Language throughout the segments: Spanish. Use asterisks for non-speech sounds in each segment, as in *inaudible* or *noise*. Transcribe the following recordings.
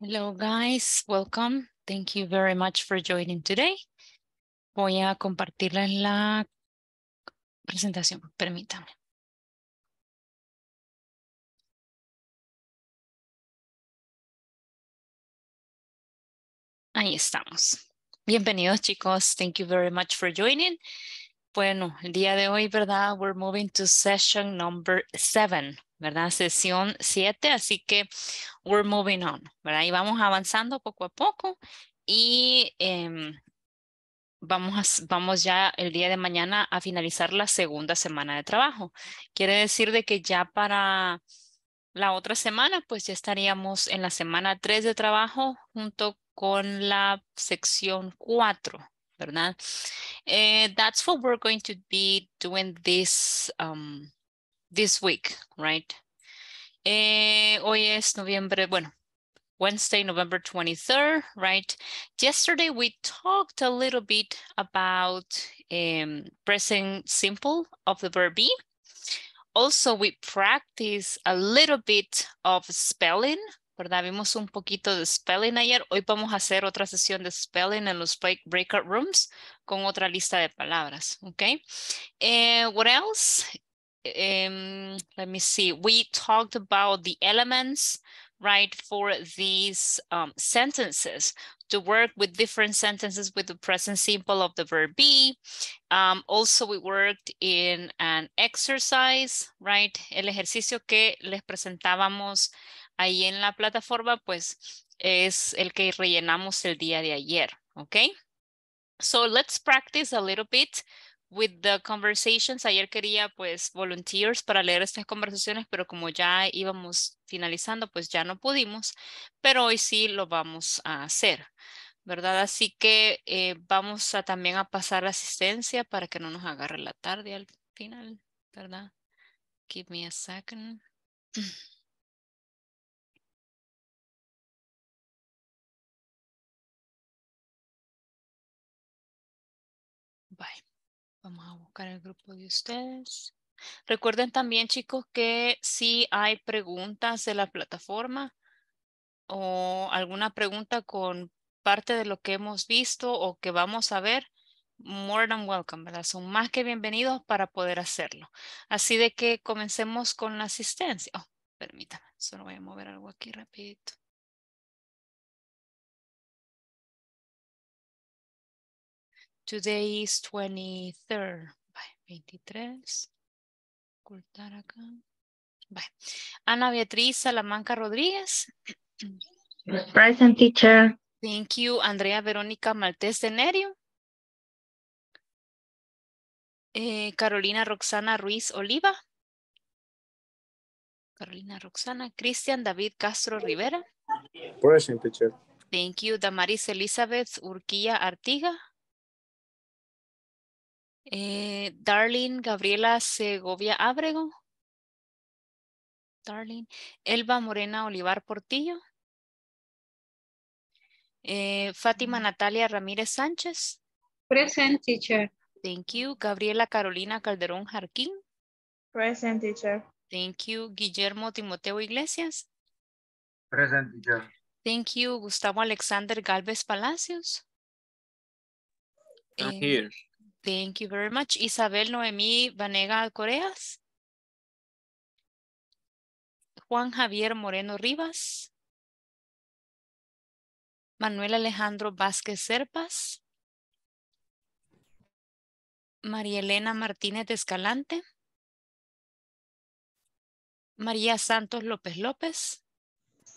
Hello guys, welcome. Thank you very much for joining today. Voy a compartirles la presentación, permítame. Ahí estamos. Bienvenidos chicos. Thank you very much for joining. Bueno, el día de hoy, ¿verdad? We're moving to session number seven, ¿verdad? Sesión siete, así que we're moving on, ¿verdad? Y vamos avanzando poco a poco y em, vamos, a, vamos ya el día de mañana a finalizar la segunda semana de trabajo. Quiere decir de que ya para la otra semana, pues ya estaríamos en la semana 3 de trabajo junto con la sección 4, ¿verdad? Uh, that's what we're going to be doing this, um, this week, right? Eh, hoy es noviembre, bueno, Wednesday, November 23rd, right? Yesterday we talked a little bit about um, present simple of the verb be. Also, we practice a little bit of spelling, ¿verdad? Vimos un poquito de spelling ayer. Hoy vamos a hacer otra sesión de spelling en los breakout rooms con otra lista de palabras, ¿ok? Uh, what else? Um, let me see. We talked about the elements, right, for these um, sentences to work with different sentences with the present simple of the verb be. Um, also, we worked in an exercise, right? El ejercicio que les presentábamos ahí en la plataforma, pues es el que rellenamos el día de ayer, okay? So let's practice a little bit with the conversations. Ayer quería pues volunteers para leer estas conversaciones, pero como ya íbamos finalizando, pues ya no pudimos, pero hoy sí lo vamos a hacer, ¿verdad? Así que eh, vamos a también a pasar asistencia para que no nos agarre la tarde al final, ¿verdad? Give me a second. Vamos a buscar el grupo de ustedes. Recuerden también, chicos, que si hay preguntas de la plataforma o alguna pregunta con parte de lo que hemos visto o que vamos a ver, more than welcome, ¿verdad? Son más que bienvenidos para poder hacerlo. Así de que comencemos con la asistencia. Oh, permítame, solo voy a mover algo aquí rapidito. Today is 23rd. 23. Ocultar acá. Bye. Ana Beatriz Salamanca Rodríguez. Present teacher. Thank you. Andrea Verónica Maltés de Nerio. Eh, Carolina Roxana Ruiz Oliva. Carolina Roxana. Cristian David Castro Rivera. Present teacher. Thank you. Damaris Elizabeth Urquilla Artiga. Eh, Darlene Gabriela Segovia Ábrego. Darlene. Elba Morena Olivar Portillo. Eh, Fátima Natalia Ramírez Sánchez. Present teacher. Thank you. Gabriela Carolina Calderón Jarquín. Present teacher. Thank you. Guillermo Timoteo Iglesias. Present teacher. Thank you. Gustavo Alexander Galvez Palacios. I'm Eh, here. Thank you very much. Isabel Noemí Vanega Coreas. Juan Javier Moreno Rivas. Manuel Alejandro Vázquez Serpas. María Elena Martínez de Escalante. María Santos López López.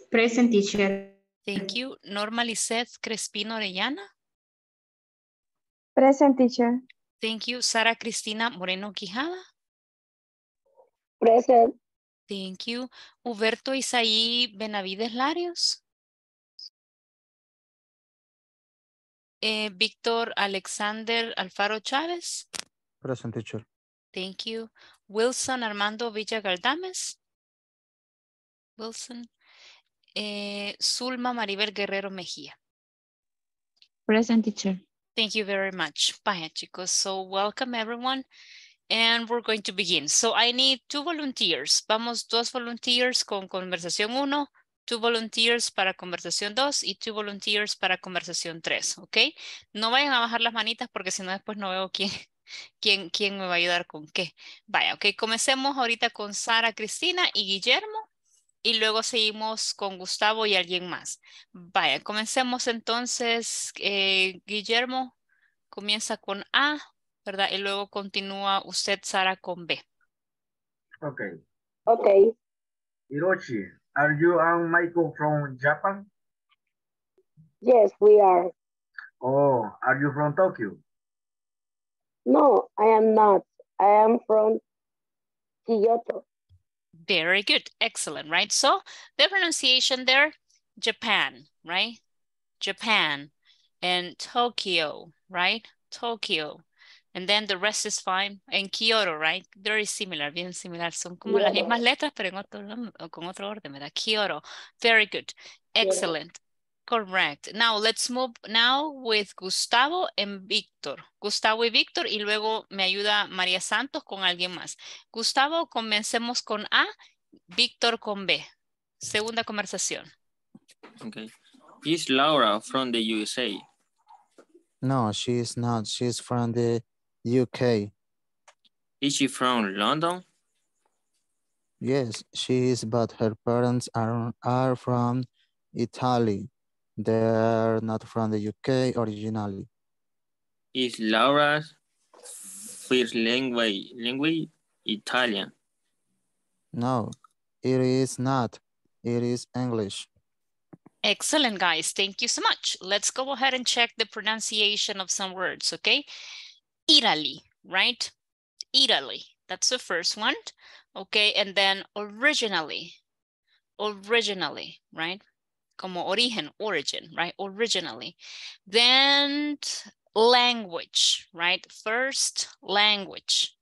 Present teacher. Thank you. Norma Lisette Crespino Orellana. Present teacher. Thank you. Sara Cristina Moreno Quijada. Present. Thank you. Huberto Isaí Benavides Larios. Eh, Víctor Alexander Alfaro Chávez. Present teacher. Thank you. Wilson Armando Villa Galdames. Wilson. Eh, Zulma Maribel Guerrero Mejía. Present teacher. Thank you very much. Vaya, chicos. So welcome everyone. And we're going to begin. So I need two volunteers. Vamos dos volunteers con conversación uno two volunteers para conversación 2 y two volunteers para conversación 3, ¿ok? No vayan a bajar las manitas porque si no después no veo quién, *laughs* quién, quién me va a ayudar con qué. Vaya, ok, comencemos ahorita con Sara, Cristina y Guillermo y luego seguimos con Gustavo y alguien más. Vaya, comencemos entonces, eh, Guillermo comienza con A, ¿verdad? Y luego continúa usted, Sara, con B. Okay. Okay. Hiroshi, are you and Michael from Japan? Yes, we are. Oh, are you from Tokyo? No, I am not. I am from Kyoto. Very good. Excellent, right? So the pronunciation there, Japan, right? Japan and Tokyo, right? Tokyo. And then the rest is fine. And Kyoto, right? Very similar, bien similar. Son como las mismas letras, pero en otro, con otro orden, ¿verdad? Kyoto. Very good. Excellent. Correct. Now let's move now with Gustavo and Víctor. Gustavo y Víctor y luego me ayuda María Santos con alguien más. Gustavo, comencemos con A, Víctor con B. Segunda conversación. Okay. Is Laura from the USA? No, she is not. She's from the UK. Is she from London? Yes, she is, but her parents are, are from Italy. They're not from the UK originally. Is Laura's first language, language Italian? No, it is not. It is English. Excellent, guys. Thank you so much. Let's go ahead and check the pronunciation of some words, okay? Italy, right? Italy. That's the first one. Okay, and then originally. Originally, right? Como origen, origin, right? Originally. Then language, right? First language.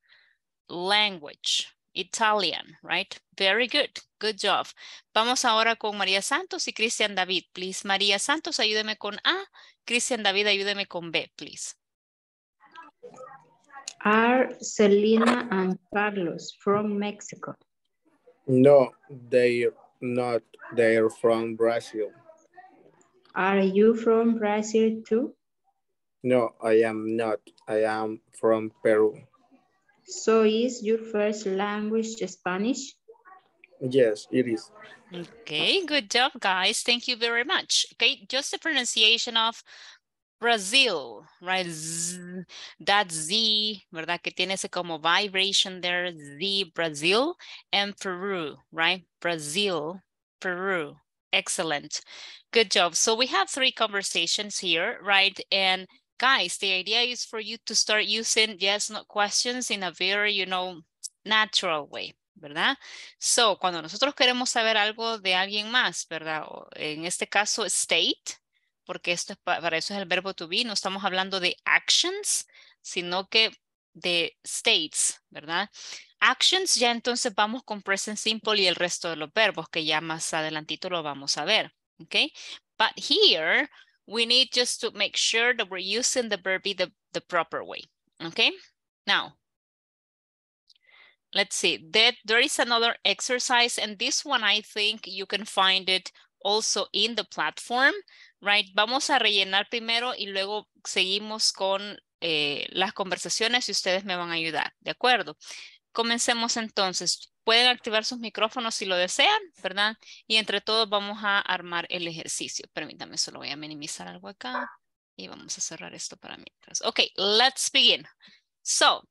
Language. Italian, right? Very good. Good job. Vamos ahora con María Santos y Cristian David, please. María Santos, ayúdeme con A. Cristian David, ayúdeme con B, please. Are Selena and Carlos from Mexico? No, they're not. They're from Brazil. Are you from Brazil too? No, I am not. I am from Peru. So is your first language Spanish? Yes, it is. Okay, good job, guys. Thank you very much. Okay, just the pronunciation of Brazil, right? Z, that Z, ¿verdad? Que tiene ese como vibration there, Z, Brazil, and Peru, right? Brazil, Peru. Excellent. Good job. So we have three conversations here, right? And guys, the idea is for you to start using yes, no questions in a very, you know, natural way, ¿verdad? So, cuando nosotros queremos saber algo de alguien más, ¿verdad? En este caso, state, porque esto es pa- para eso es el verbo to be, no estamos hablando de actions, sino que de states, ¿verdad? Actions, ya entonces vamos con present simple y el resto de los verbos, que ya más adelantito lo vamos a ver, ¿ok? But here, we need just to make sure that we're using the verb be the, the proper way, okay? Now, let's see, that there is another exercise, and this one I think you can find it also in the platform, right? Vamos a rellenar primero y luego seguimos con eh, las conversaciones y ustedes me van a ayudar, ¿de acuerdo? Comencemos entonces. Pueden activar sus micrófonos si lo desean, ¿verdad? Y entre todos vamos a armar el ejercicio. Permítame, solo voy a minimizar algo acá y vamos a cerrar esto para mientras. Okay, let's begin. So,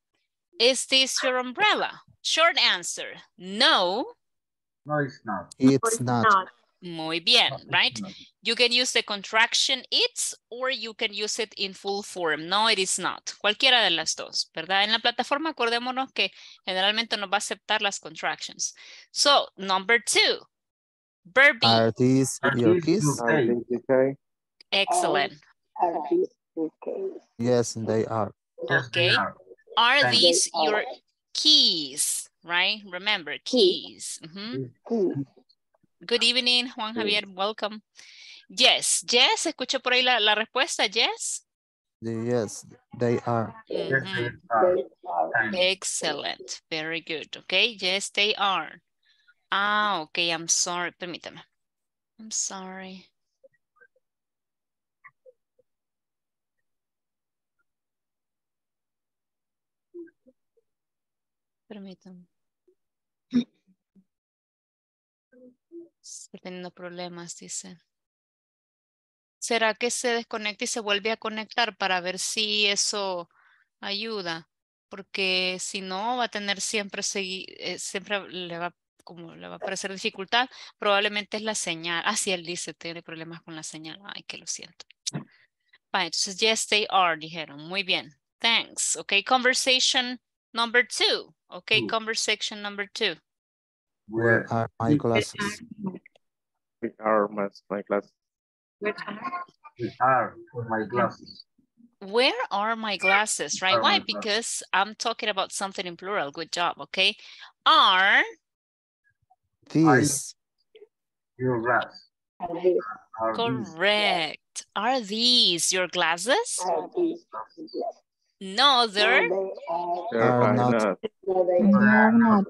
is this your umbrella? Short answer, no. No, it's not. It's not. Muy bien, right? You can use the contraction it's or you can use it in full form. No, it is not. Cualquiera de las dos, ¿verdad? En la plataforma acordémonos que generalmente nos va a aceptar las contractions. So, number two, verb be. Are these Are your keys? UK? Excellent. Yes, they are. Yes, they Okay. are. Are these your keys, right? Remember, keys. Mhm. Good evening, Juan Javier, welcome. Yes, yes, escucho por ahí la, la respuesta, yes. Yes, they are. Yes, they are. Thank you. Excellent, very good, okay, yes, they are. Ah, okay, I'm sorry, permítame. I'm sorry. Permítame. Estoy teniendo problemas, dice. ¿Será que se desconecta y se vuelve a conectar para ver si eso ayuda? Porque si no, va a tener siempre, segui- eh, siempre le va, como le va a parecer dificultad. Probablemente es la señal. Ah, sí, él dice, tiene problemas con la señal. Ay, que lo siento. Vale, entonces, yes, they are, dijeron. Muy bien. Thanks. Okay, conversation number two. Okay, conversation number two. Where are my glasses? Which are my, my class? Where are? Which are my glasses. Where are my glasses, right? Are Why? glasses. Because I'm talking about something in plural. Good job, okay? Are These. Your glass. Are these correct. Are these your glasses? No, they're There Are are not. not.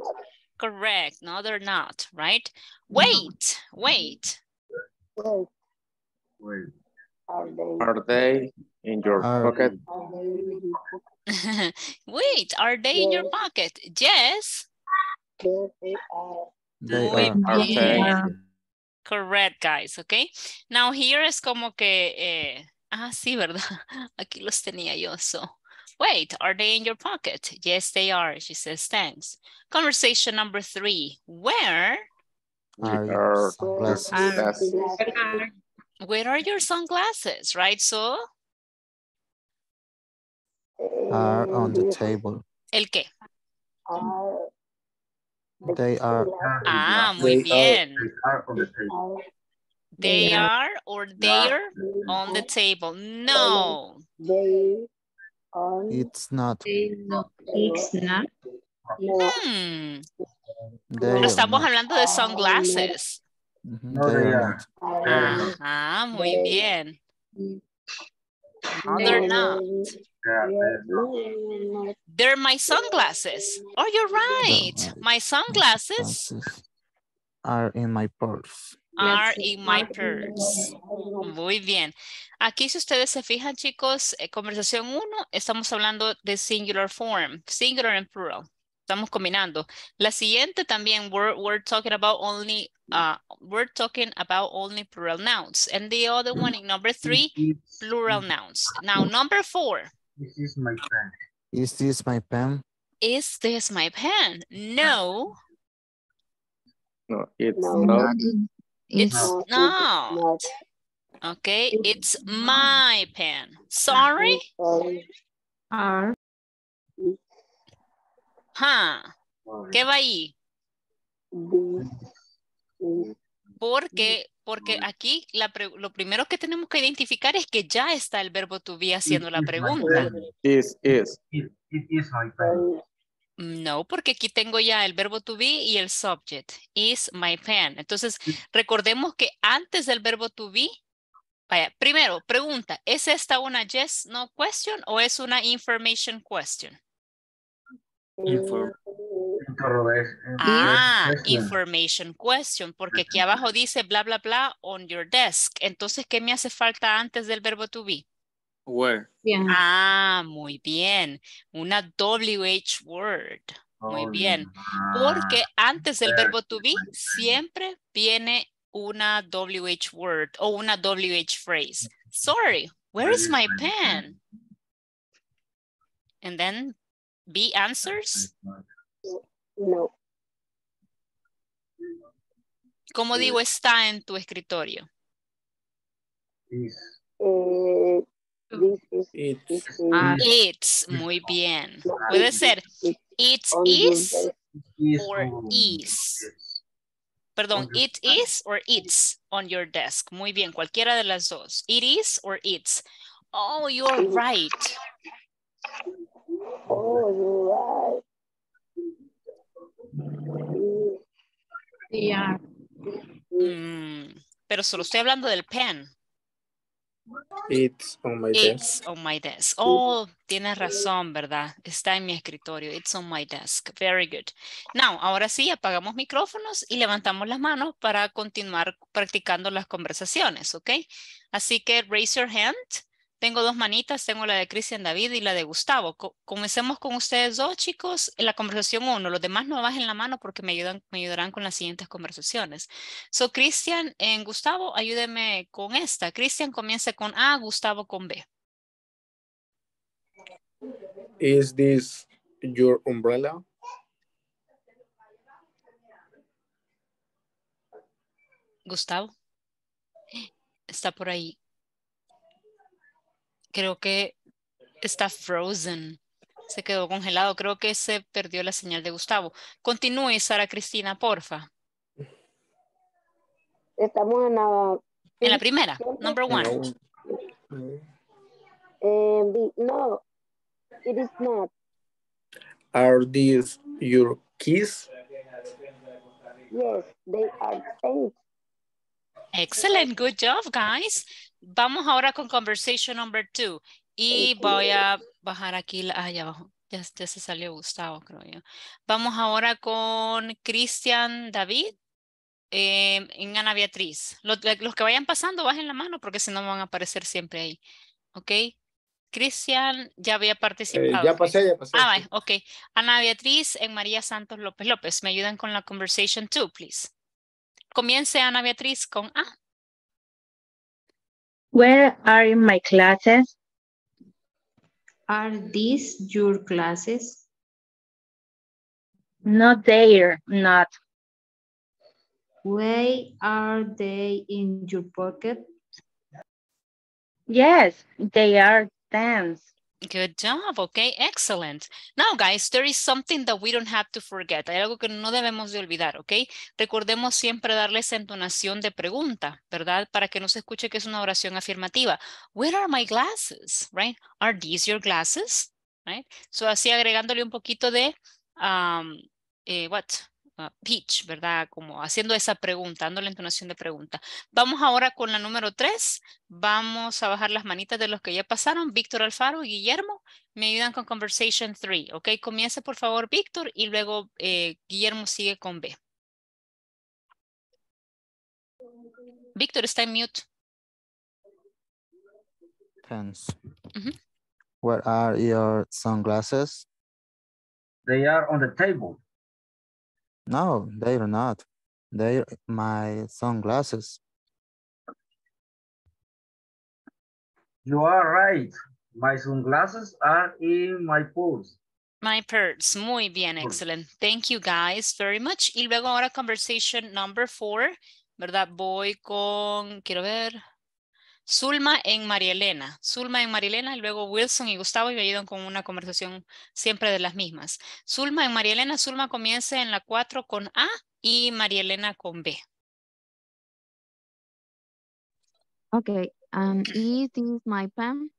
correct. No, they're not, right? Wait, wait. Wait. Are they in your Are- pocket? *laughs* wait, are they in your pocket? Yes, They Muy are. Are they? correct, guys, okay? Now here es como que, eh, ah, sí, ¿verdad? *laughs* Aquí los tenía yo, so. Wait, are they in your pocket? Yes, they are, she says, thanks. Conversation number three, where, Are Are- your sunglasses? Yes. Where are your sunglasses, right? So, Are on the table. ¿el qué? They are. Ah, muy They are- bien. They are on the table. They Yeah. are or they're on the table. No. It's not. It's not. Hmm. They Pero are estamos not. hablando de sunglasses. Mhm. Ajá, muy bien. No, they're not. They're- my sunglasses. Oh, you're right. My sunglasses Glasses Are in my purse. are in my purse. Muy bien. Aquí, si ustedes se fijan, chicos, eh, conversación 1, estamos hablando de singular form, singular and plural. Estamos combinando. La siguiente también, we're, we're talking about only, uh, we're talking about only plural nouns. And the other one in number three, plural nouns. Now, number four, This is my pen. Is this my pen? is this my pen? No, No, it's not. it's No. not. Okay, it's my pen. Sorry? Are. Huh. ¿Qué va ahí? Porque, porque aquí la pre- lo primero que tenemos que identificar es que ya está el verbo to be haciendo la pregunta. Is, is. No, porque aquí tengo ya el verbo to be y el subject. Is my pen. Entonces, recordemos que antes del verbo to be, vaya, primero, pregunta, ¿es esta una yes, no question o es una information question? Inform- Interrogation. Ah, information question, porque aquí abajo dice bla, bla, bla on your desk. Entonces, ¿qué me hace falta antes del verbo to be? Where? Yeah. Ah, muy bien. Una WH word. Muy Oh, bien. ah, Porque antes del verbo to be siempre viene una WH word o una WH phrase. Sorry, where is my pen? And then be answers. ¿Cómo digo está en tu escritorio? Is, It's, Are. It's, muy bien. Puede ser it is, or is. perdón, it is or it's on your desk. Muy bien, cualquiera de las dos. It is or it's. Oh, you're right. They are. Mm, pero solo estoy hablando del pen. It's on my desk. It's on my desk. Oh, tienes razón, ¿verdad? Está en mi escritorio. It's on my desk. Very good. Now, ahora sí, apagamos micrófonos y levantamos las manos para continuar practicando las conversaciones, ¿ok? Así que raise your hand. Tengo dos manitas, tengo la de Cristian David y la de Gustavo. Co- comencemos con ustedes dos, chicos, en la conversación uno. Los demás no bajen la mano porque me, ayudan, me ayudarán con las siguientes conversaciones. So, Cristian, en Gustavo, ayúdeme con esta. Cristian comienza con A, Gustavo con B. Is this your umbrella? Gustavo. Está por ahí. Creo que está frozen. Se quedó congelado. Creo que se perdió la señal de Gustavo. Continúe, Sara Cristina, porfa. Estamos en la, En la primera, number one. No. B. No, it is not. Are these your keys? Yes, they are paint. Excellent, good job, guys. Vamos ahora con conversation number two. Y voy a bajar aquí, la- allá abajo. Ya, ya se salió Gustavo, creo yo. Vamos ahora con Cristian David eh, en Ana Beatriz. Los, los que vayan pasando, bajen la mano porque si no van a aparecer siempre ahí. ¿Ok? Cristian ya había Eh, participado. ya pasé, ya pasé. Ah, ok. Ana Beatriz en María Santos López López. ¿Me ayudan con la conversation two, please? Comience Ana Beatriz con A. Where are my classes? Are these your classes? Not there, not. Why are they in your pocket? Yes, they are dance. Good job, okay, excellent. Now, guys, there is something that we don't have to forget. Hay algo que no debemos de olvidar, ok? Recordemos siempre darle esa entonación de pregunta, ¿verdad? Para que no se escuche que es una oración afirmativa. Where are my glasses, right? Are these your glasses, right? So, así agregándole un poquito de, um, eh, what? Uh, pitch, ¿verdad? Como haciendo esa pregunta, dando la entonación de pregunta. Vamos ahora con la número tres. Vamos a bajar las manitas de los que ya pasaron. Víctor Alfaro y Guillermo me ayudan con Conversation 3. Ok, comience por favor Víctor y luego eh, Guillermo sigue con B. Víctor está en mute. Pens. Mhm. Where are your sunglasses? They are on the table. No, they're not. They're my sunglasses. You are right. My sunglasses are in my purse. My purse. Muy bien, excellent. Thank you guys very much. Y luego ahora Conversation number 4, ¿verdad? Voy con, quiero ver, Zulma en María Elena. Zulma en María Elena y luego Wilson y Gustavo y me ayudan con una conversación siempre de las mismas. Zulma en María Elena, Zulma comienza en la 4 con A y María Elena con B. Okay, um, is this my pen?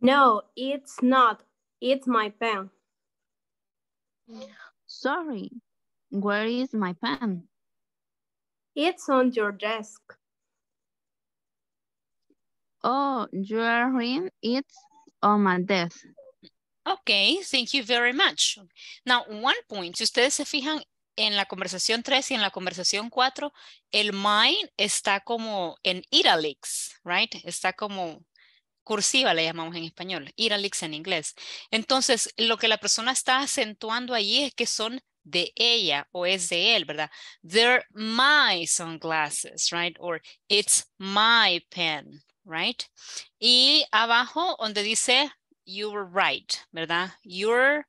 No, it's not. It's my pen. Sorry, where is my pen? It's on your desk. Oh, you're right, it's on my desk. Ok, thank you very much. Now, one point, si ustedes se fijan en la conversación 3 y en la conversación 4, el mine está como en italics, right? Está como cursiva, le llamamos en español, italics en inglés. Entonces, lo que la persona está acentuando allí es que son de ella o es de él, ¿verdad? They're my sunglasses, right? Or it's my pen, right? Y abajo donde dice you were right, ¿verdad? You're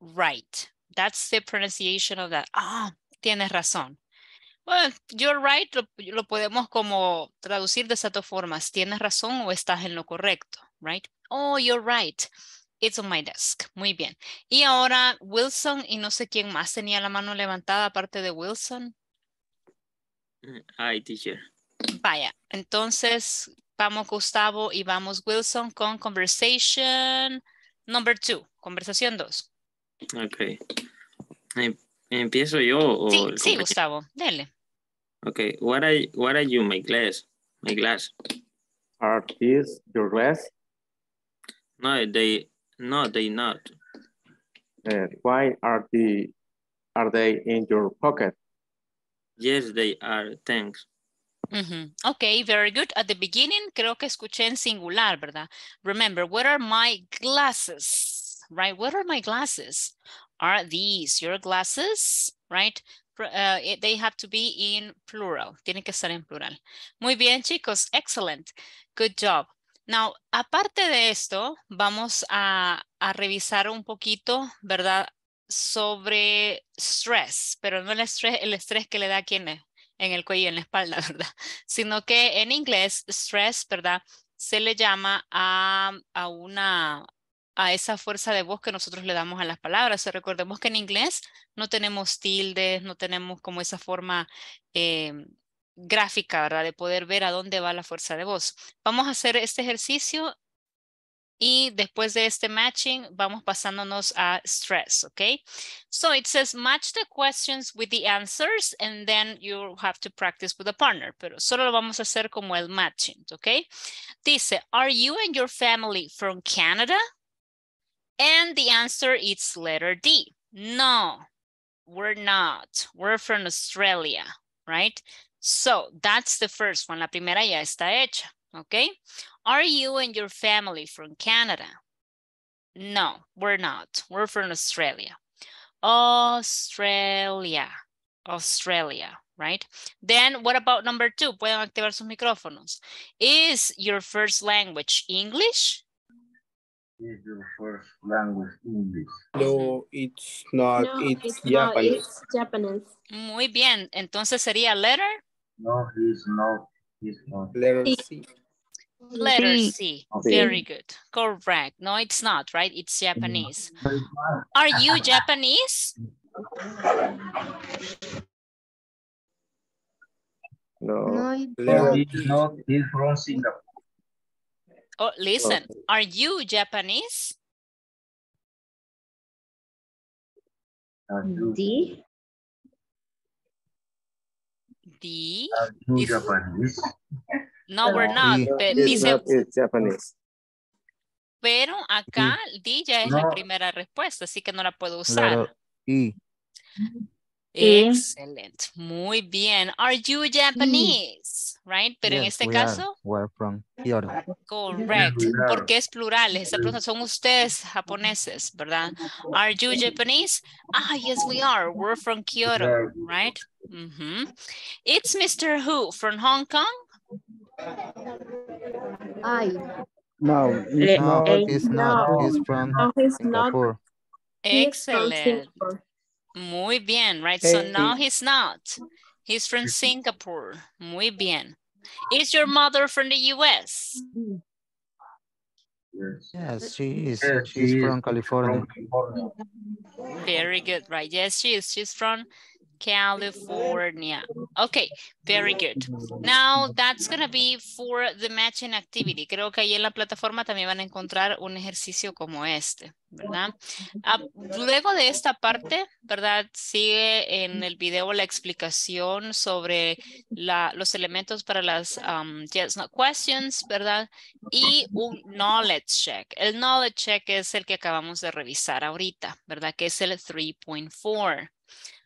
right. That's the pronunciation of that. Ah, tienes razón. Well, you're right, lo, podemos como traducir de esas dos formas. Tienes razón o estás en lo correcto, right? Oh, you're right. It's on my desk. Muy bien. Y ahora Wilson y no sé quién más tenía la mano levantada aparte de Wilson. Hi, teacher. Vaya, entonces vamos Gustavo y vamos Wilson con conversation number two, conversación dos. Ok. Em- ¿Empiezo yo o Sí, sí? Gustavo, dele. Okay. What are what are you, my class? My glass. Are these your glass? No, they, no, they not. Uh, why are the are they in your pocket? Yes, they are. Thanks. Ujú. Ok, very good. At the beginning, creo que escuché en singular, ¿verdad? Remember, what are my glasses? Right? What are my glasses? Are these your glasses? Right? Uh, they have to be in plural. Tienen que estar en plural. Muy bien, chicos. Excellent. Good job. Now, aparte de esto, vamos a, a revisar un poquito, ¿verdad? Sobre stress, pero no el estrés, el estrés que le da a quien es en el cuello y en la espalda, *laughs* ¿verdad? Sino que en inglés, stress, ¿verdad? Se le llama a, a una, a esa fuerza de voz que nosotros le damos a las palabras. Recordemos que en inglés no tenemos tildes, no tenemos como esa forma eh, gráfica, ¿verdad? De poder ver a dónde va la fuerza de voz. Vamos a hacer este ejercicio y después de este matching vamos pasándonos a stress, okay? So it says match the questions with the answers and then you have to practice with a partner, pero solo lo vamos a hacer como el matching, okay? Dice, are you and your family from Canada? And the answer is letter D. No, we're not. We're from Australia, right? So that's the first one. La primera ya está hecha, ¿ok? Are you and your family from Canada? No, we're not. We're from Australia. Australia. Australia, right? Then what about number two? Pueden activar sus micrófonos. Is your first language English? Is your first language English? No, it's not. No, it's, it's not. Japanese. It's Japanese. Muy bien. Entonces sería letter, No, he's not. He's not. Letter C. letter Sí. C. Very good. Correct. No, it's not, right? It's Japanese. But it's not. Are you Japanese? No. No, it's not. He's not. He's from Singapore. Oh, listen. Oh. Are you Japanese? Are you, D. D. are you Japanese? No, we're No. not. Sí. Pe- It's dice, not. It's Japanese. pero acá D ya es la No. primera respuesta, así que no la puedo usar. E. Excelente. Muy bien. Are you Japanese? Right? Pero en este we are. caso, We're from Kyoto. correct. we are. Porque es plural. Esta pregunta son ustedes japoneses, ¿verdad? Are you Japanese? Ah, yes, we are. We're from Kyoto, are. right? Mhm. It's Mr. Who from Hong Kong? I. No, Le- No, eh, it's not. no. He's from No, he's not. Singapore. He is from Excellent. Singapore. Muy bien, right? So Hey. now he's not. He's from Singapore. Muy bien. Is your mother from the US? Yes. Yes, she is. Yes, She's she is from California. From California. Very good, right? Yes, she is. She's from California. Okay, very good. Now that's gonna be for the matching activity. Creo que ahí en la plataforma también van a encontrar un ejercicio como este, ¿verdad? Ah, luego de esta parte, ¿verdad? Sigue en el video la explicación sobre los elementos para las um, yes, questions, ¿verdad? Y un knowledge check. El knowledge check es el que acabamos de revisar ahorita, ¿verdad? Que es el 3.4.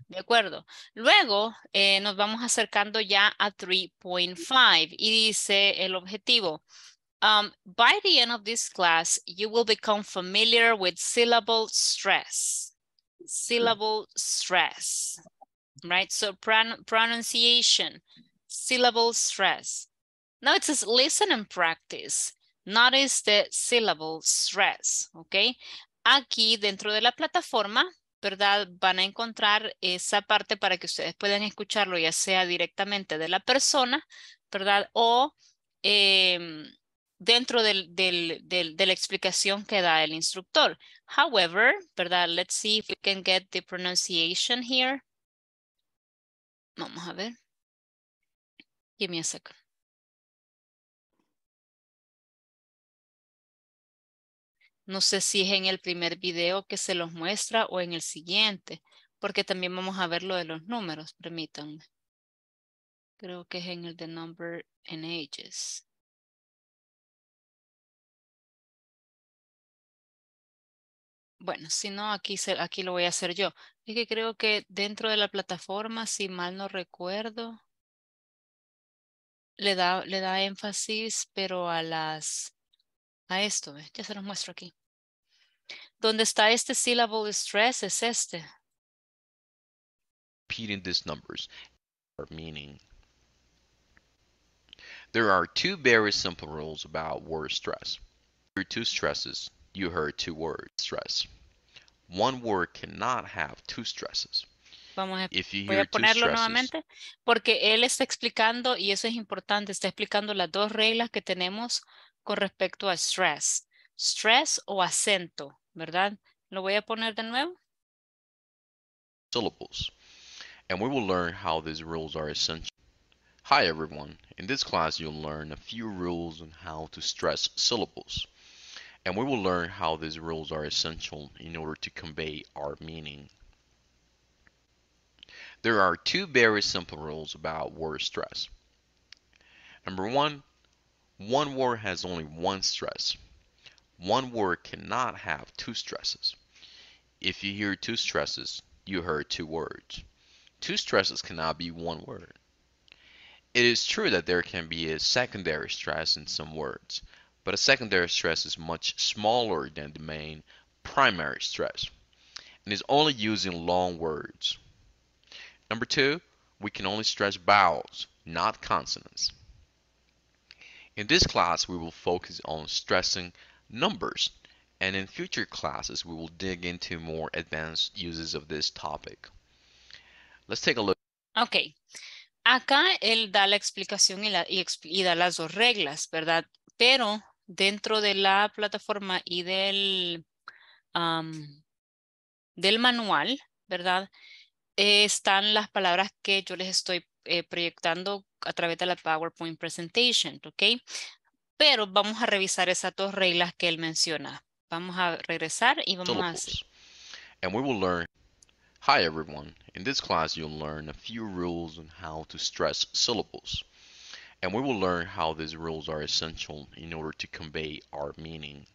De acuerdo. Luego eh, nos vamos acercando ya a 3.5 y dice el objetivo. Um, by the end of this class, you will become familiar with syllable stress. Syllable stress, right? So pron- pronunciation, syllable stress. Now it says listen and practice. Notice the syllable stress, ¿ok? Aquí dentro de la plataforma ¿verdad? Van a encontrar esa parte para que ustedes puedan escucharlo, ya sea directamente de la persona, ¿verdad? O em, dentro del, del, de la explicación que da el instructor. However, ¿verdad? Let's see if we can get the pronunciation here. Vamos a ver. Give me a second. No sé si es en el primer video que se los muestra o en el siguiente, porque también vamos a ver lo de los números, permítanme. Creo que es en el de number and ages. Bueno, si no, aquí, se, aquí lo voy a hacer yo. Es que creo que dentro de la plataforma, si mal no recuerdo, le da, le da énfasis, pero a las, a esto, ¿ves? ya se los muestro aquí. Donde está este syllable stress es este. repeating these numbers or meaning. There are two very simple rules about word stress. Here are two stresses. You heard two words stress. One word cannot have two stresses. Vamos a, If you voy a ponerlo nuevamente porque él está explicando, y eso es importante, está explicando las dos reglas que tenemos con respecto a stress. Stress o acento, ¿verdad? Lo voy a poner de nuevo. syllables, and we will learn how these rules are essential. Hi everyone, in this class you'll learn a few rules on how to stress syllables, and we will learn how these rules are essential in order to convey our meaning. There are two very simple rules about word stress. Number one, one word has only one stress. One word cannot have two stresses. If you hear two stresses, you heard two words. Two stresses cannot be one word. It is true that there can be a secondary stress in some words, but a secondary stress is much smaller than the main primary stress and is only used in long words. Number two, we can only stress vowels, not consonants. In this class, we will focus on stressing numbers, and in future classes, we will dig into more advanced uses of this topic. Let's take a look. Ok. Acá él da la explicación y, la, y, y da las dos reglas, ¿verdad? Pero dentro de la plataforma y del, am, del manual, ¿verdad? Eh, están las palabras que yo les estoy eh, proyectando a través de la PowerPoint presentation, ¿ok? Pero vamos a revisar esas dos reglas que él menciona. Vamos a regresar y vamos a hacer. And we will learn. Hi everyone. In this class, you'll learn a few rules on how to stress syllables. And we will learn how these rules are essential in order to convey our meaning.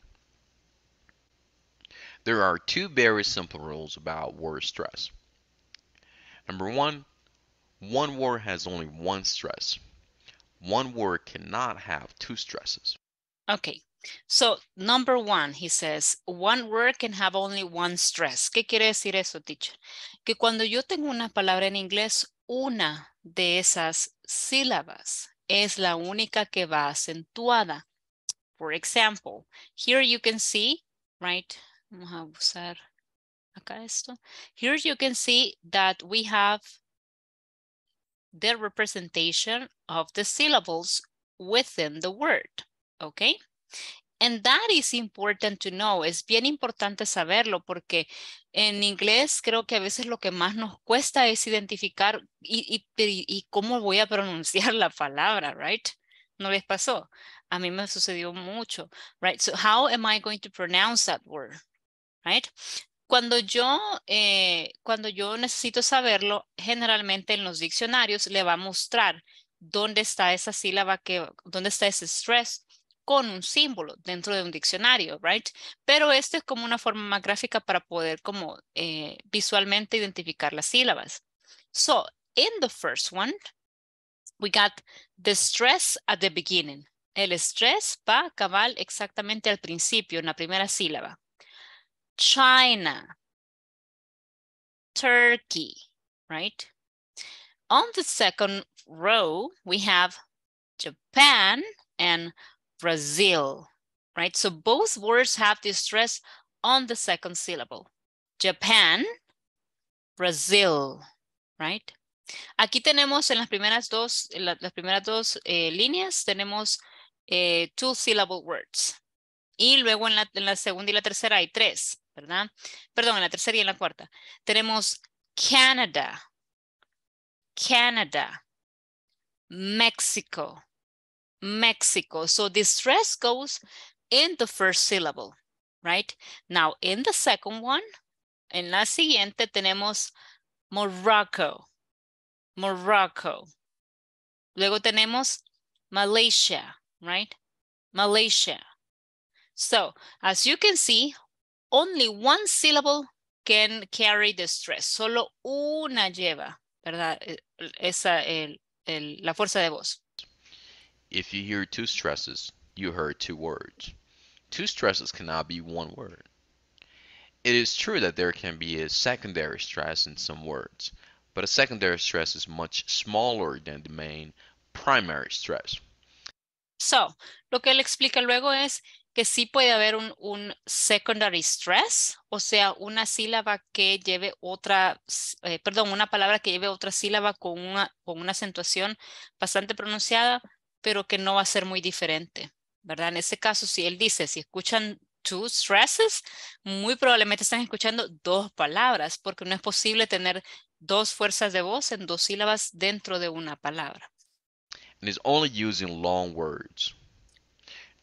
There are two very simple rules about word stress. Number one, one word has only one stress. One word cannot have two stresses. Okay, so number one, he says, one word can have only one stress. ¿Qué quiere decir eso, teacher? Que cuando yo tengo una palabra en inglés, una de esas sílabas es la única que va acentuada. For example, here you can see, right? Vamos a usar acá esto. Here you can see that we have the representation of the syllables within the word, okay? And that is important to know. Es bien importante saberlo porque en inglés creo que a veces lo que más nos cuesta es identificar y, y, y cómo voy a pronunciar *laughs* la palabra, right? ¿No les pasó? A mí me sucedió mucho, right? So how am I going to pronounce that word, right? Cuando yo, eh, cuando yo necesito saberlo, generalmente en los diccionarios le va a mostrar dónde está esa sílaba, que, dónde está ese stress con un símbolo dentro de un diccionario, right? Pero esto es como una forma más gráfica para poder como eh, visualmente identificar las sílabas. So, in the first one, we got the stress at the beginning. El estrés va cabal exactamente al principio, en la primera sílaba. China, Turkey, right? On the second row, we have Japan and Brazil, right? So both words have the stress on the second syllable. Japan, Brazil, right? Aquí tenemos en las primeras dos, la- las primeras dos eh, líneas, tenemos eh, two syllable words. Y luego en la, en la segunda y la tercera hay tres, ¿verdad? Perdón, en la tercera y en la cuarta. Tenemos Canada, Canada, Mexico, Mexico. So the stress goes in the first syllable, right? Now, in the second one, en la siguiente tenemos Morocco, Morocco, Luego tenemos Malaysia, right? Malaysia. So, as you can see, only one syllable can carry the stress. Solo una lleva, ¿verdad? Esa, el, el- la fuerza de voz. If you hear two stresses, you heard two words. Two stresses cannot be one word. It is true that there can be a secondary stress in some words, but a secondary stress is much smaller than the main primary stress. So, lo que él explica luego es que sí puede haber un, un secondary stress, o sea, una sílaba que lleve otra, eh, perdón, una palabra que lleve otra sílaba con una, con una acentuación bastante pronunciada, pero que no va a ser muy diferente, ¿verdad? En ese caso, si él dice, si escuchan two stresses, muy probablemente están escuchando dos palabras, porque no es posible tener dos fuerzas de voz en dos sílabas dentro de una palabra. and is only using long words.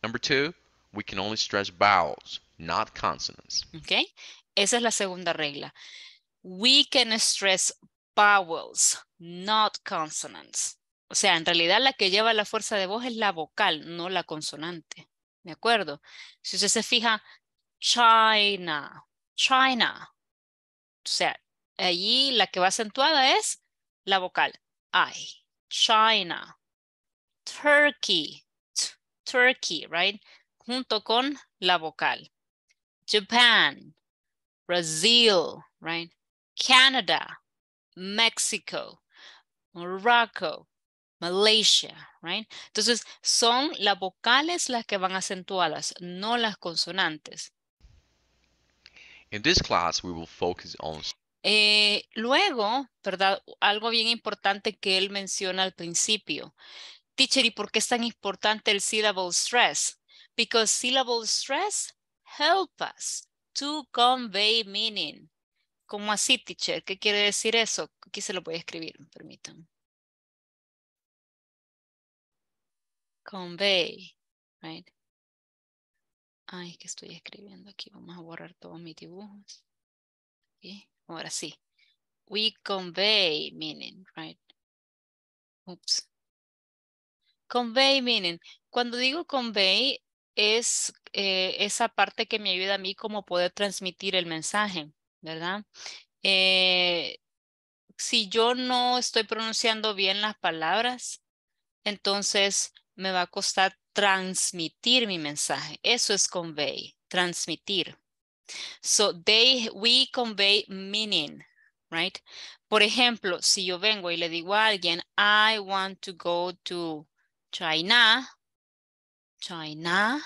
Number two, we can only stress vowels, not consonants. ¿Ok? Esa es la segunda regla. We can stress vowels, not consonants. O sea, en realidad la que lleva la fuerza de voz es la vocal, no la consonante. ¿De acuerdo? Si usted se fija, China, China. O sea, allí la que va acentuada es la vocal. I, China. Turkey, Turkey, right? Junto con la vocal. Japan, Brazil, right? Canada, Mexico, Morocco, Malaysia, right? Entonces, son las vocales las que van acentuadas, no las consonantes. In this class, we will focus on Eh, luego, ¿verdad? Algo bien importante que él menciona al principio. Teacher, ¿y por qué es tan importante el syllable stress? Because syllable stress help us to convey meaning. ¿Cómo así, teacher? ¿Qué quiere decir eso? Aquí se lo voy a escribir, permítanme. Convey, right? Ay, que estoy escribiendo aquí. Vamos a borrar todos mis dibujos. Ahora sí. We convey meaning, right? Oops. Convey meaning. Cuando digo convey, es eh, esa parte que me ayuda a mí como poder transmitir el mensaje, ¿verdad? Eh, si yo no estoy pronunciando bien las palabras, entonces me va a costar transmitir mi mensaje. Eso es convey, transmitir. So they, we convey meaning, right? Por ejemplo, si yo vengo y le digo a alguien, I want to go to China, China,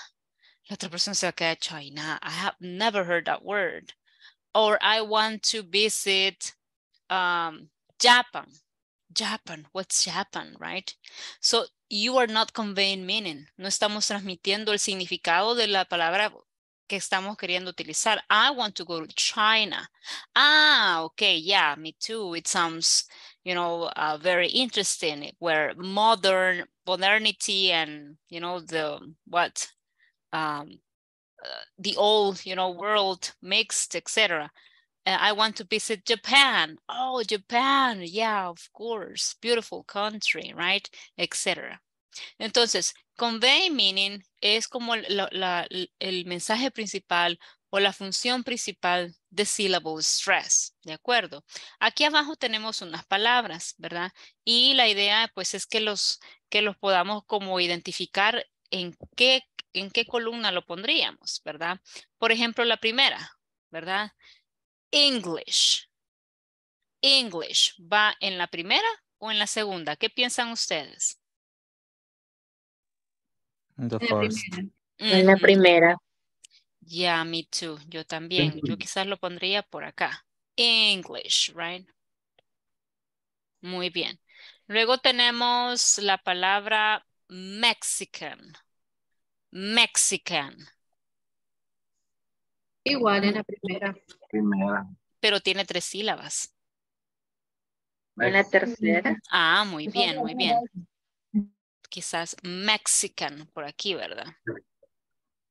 la otra persona se va a quedar China. I have never heard that word. Or I want to visit um, Japan. Japan, what's Japan, right? So you are not conveying meaning. No estamos transmitiendo el significado de la palabra que estamos queriendo utilizar. I want to go to China. Ah, okay, yeah, me too. It sounds, you know, uh, very interesting. Where modern modernity and you know the what, um, uh, the old, you know, world mixed, etc. I want to visit Japan. Oh, Japan, yeah, of course, beautiful country, right, etc. Entonces, convey meaning es como la- la- el mensaje principal o la función principal de syllable stress, ¿de acuerdo? Aquí abajo tenemos unas palabras, ¿verdad? Y la idea, pues, es que los, que los podamos como identificar en qué, en qué columna lo pondríamos, ¿verdad? Por ejemplo, la primera, ¿verdad? English. English, ¿va en la primera o en la segunda? ¿Qué piensan ustedes? The first. En la primera. Yeah, me too. Yo también. Yo quizás lo pondría por acá. English, right? Muy bien. Luego tenemos la palabra Mexican. Mexican. Igual en la primera. Primera. Pero tiene tres sílabas. En la tercera. Ah, muy bien, muy bien. Quizás Mexican por aquí, ¿verdad?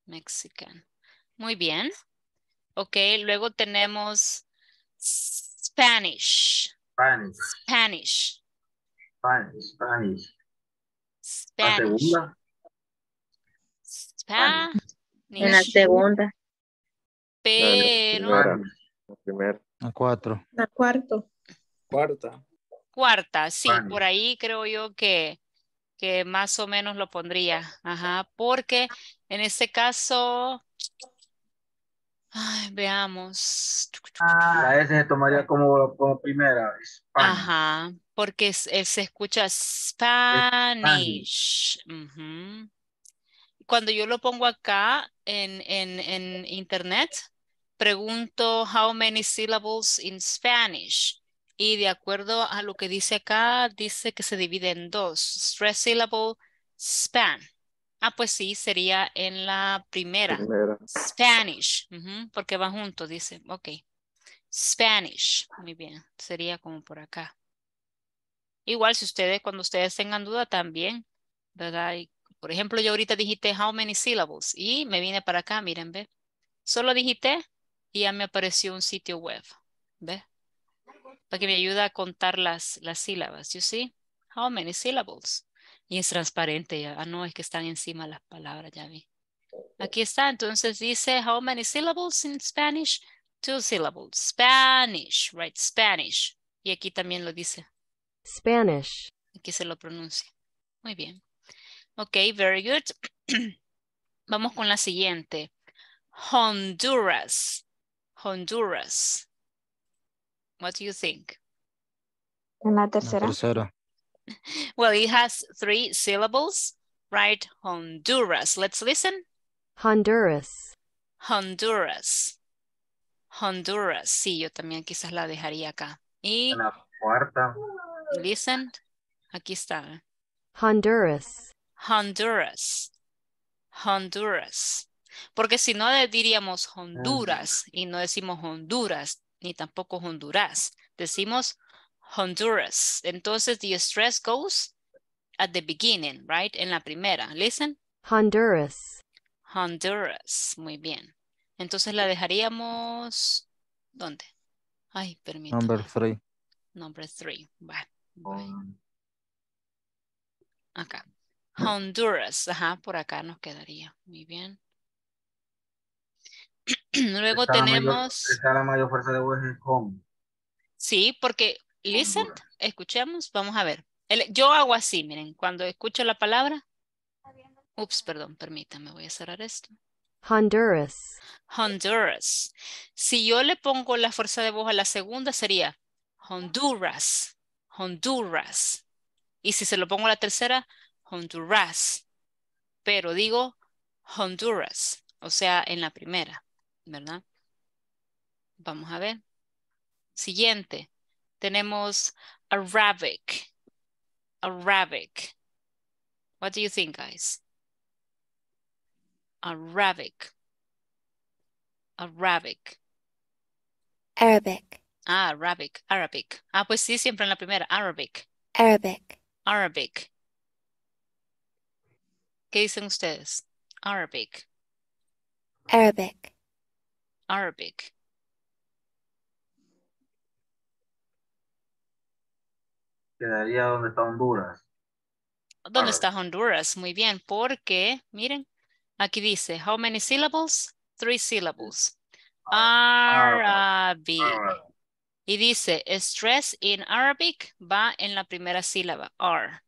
Mexican. Muy bien. Ok, luego tenemos Spanish. Spanish. Spanish. Spanish. Spanish. La Spanish. segunda. Spanish. En la segunda. Pero. La primera. A cuatro. La cuarto. Cuarta. cuarta, sí, Spanish. por ahí creo yo que, que más o menos lo pondría. Ajá, porque en este caso, ay, veamos. La S se tomaría como, como primera. Spanish. Ajá, porque es- se escucha Spanish. Ujú. Cuando yo lo pongo acá en, en, en internet, pregunto how many syllables in Spanish. Y de acuerdo a lo que dice acá, dice que se divide en dos. Stress syllable, span. Ah, pues sí, sería en la primera. Primera. Spanish, porque va junto, dice. Ok. Spanish. Muy bien. Sería como por acá. Igual si ustedes, cuando ustedes tengan duda también, ¿verdad? Y, por ejemplo, yo ahorita digité how many syllables y me vine para acá, miren, ve. Solo digité y ya me apareció un sitio web, ve. Para que me ayude a contar las, las sílabas, you see? How many syllables? Y es transparente ya. Ah, no, es que están encima las palabras, ya vi. Aquí está, entonces dice how many syllables in Spanish? Two syllables. Spanish, right? Spanish. Y aquí también lo dice. Spanish. Aquí se lo pronuncia. Muy bien. Ok, very good. *clears throat* Vamos con la siguiente. Honduras. Honduras. What do you think? En la La tercera. *laughs* Well, it has three syllables, right? Honduras. Let's listen. Honduras. Honduras. Honduras. Sí, yo también quizás la dejaría acá. Y la cuarta. listen. Aquí está. Honduras. Honduras. Honduras. Porque si no le diríamos Honduras y no decimos Honduras ni tampoco Honduras. Decimos Honduras. Entonces the stress goes at the beginning, right? En la primera. Listen. Honduras. Honduras. Muy bien. Entonces la dejaríamos. ¿Dónde? Ay, permítame. Number three. Number three. Va. va. Acá. Honduras. Ajá, por acá nos quedaría. Muy bien. *clears throat* Luego Esa la mayor- tenemos. esa la mayor fuerza de voz es home. Sí, porque listen, escuchemos, vamos a ver. El- yo hago así, miren, cuando escucho la palabra. Ups, perdón, permítame, voy a cerrar esto. Honduras. Honduras. Si yo le pongo la fuerza de voz a la segunda sería Honduras, Honduras. Y si se lo pongo a la tercera, Honduras. Pero digo Honduras, o sea, en la primera, ¿verdad? Vamos a ver. Siguiente. Tenemos Arabic. Arabic. What do you think, guys? Arabic. Arabic. Arabic, Ah, Arabic, Arabic. Ah, pues sí, siempre en la primera, Arabic, Arabic, Arabic. ¿Qué dicen ustedes? Arabic, Arabic, Arabic. Quedaría donde está Honduras. ¿Dónde está Honduras? Muy bien, porque, miren, aquí dice, how many syllables? Three syllables. Arabic. Y dice, stress in Arabic va en la primera sílaba, R.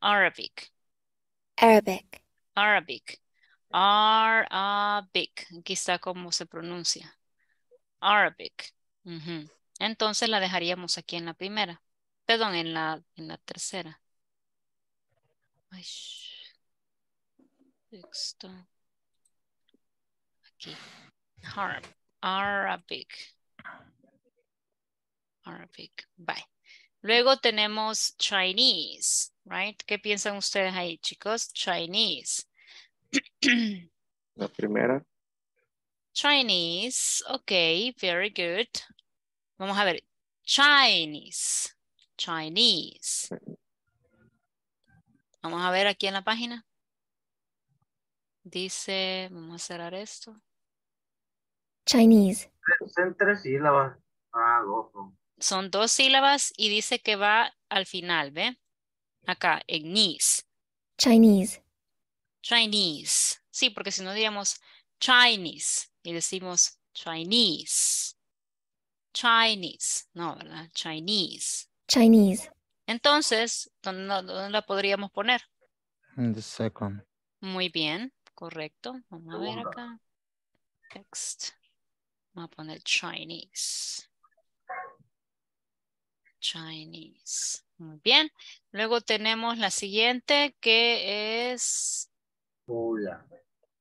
Arabic, Arabic, Arabic, Arabic. Aquí está cómo se pronuncia. Arabic. Entonces la dejaríamos aquí en la primera. Perdón, en la, en la tercera. Ay, texto. Aquí. Arab, Arabic. Arabic. Bye. Luego tenemos Chinese, right? ¿Qué piensan ustedes ahí, chicos? Chinese. La primera. Chinese. Okay, very good. Vamos a ver. Chinese. Chinese. Vamos a ver aquí en la página. Dice, vamos a cerrar esto. Chinese, Son tres sílabas. Ah, dos. son. Dos sílabas y dice que va al final, ¿ve? Acá, en Nis. Chinese, Chinese. Sí, porque si no diríamos Chinese y decimos Chinese. Chinese. No, ¿verdad? Chinese. Chinese, Entonces, ¿dónde, la podríamos poner? In the second. Muy bien, correcto. Vamos a ver acá. Text. Vamos a poner Chinese. Chinese. Muy bien. Luego tenemos la siguiente que es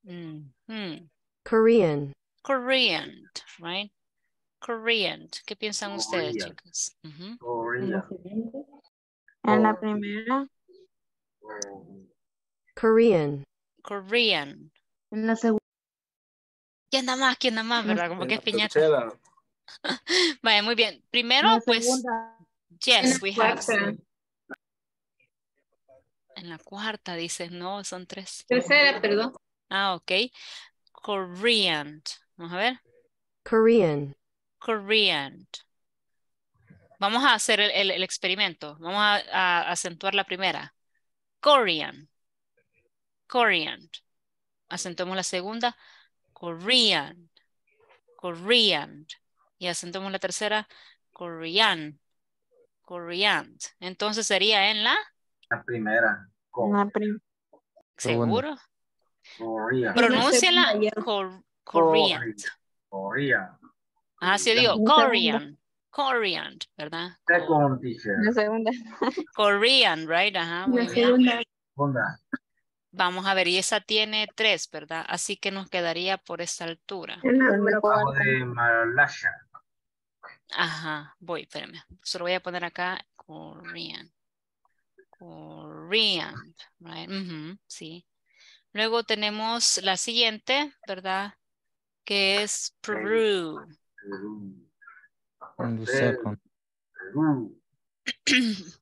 ujú, Korean, Korean, right? Korean. ¿Qué piensan ustedes, Korean. chicos? Ujú. En Korea. la siguiente. En la primera, Oh, Korean, Korean. En la segunda. ¿Quién da más? ¿Quién da más? ¿Verdad? Como En que es piñata. tercera, *laughs* Vaya, muy bien. En Primero, la pues, yes, la we have. En la cuarta dices, no, son tres. Tercera, perdón. Ah, ok. Korean. Vamos a ver. Korean, Korean. Vamos a hacer el, el- el experimento. Vamos a, a acentuar la primera. Korean. Korean. Acentuamos la segunda. Korean. Korean. Y acentuamos la tercera. Korean. Korean. Entonces sería en la. La primera. la prim- ¿Seguro? Korea. Pronúnciala. Cor- Korean. Ah, sí, digo. Korean. Korean, ¿verdad? Co- Second teacher. la segunda. Korean, right? Ajá, muy La segunda. Vamos a ver, y esa tiene tres, ¿verdad? Así que nos quedaría por esta altura. De Malaysia. Ajá, voy, espérame. Se lo voy a poner acá, Korean. Korean, right? Sí. Luego tenemos la siguiente, ¿verdad? Que es Peru. Perú. In the Perú. second. Perú. *coughs*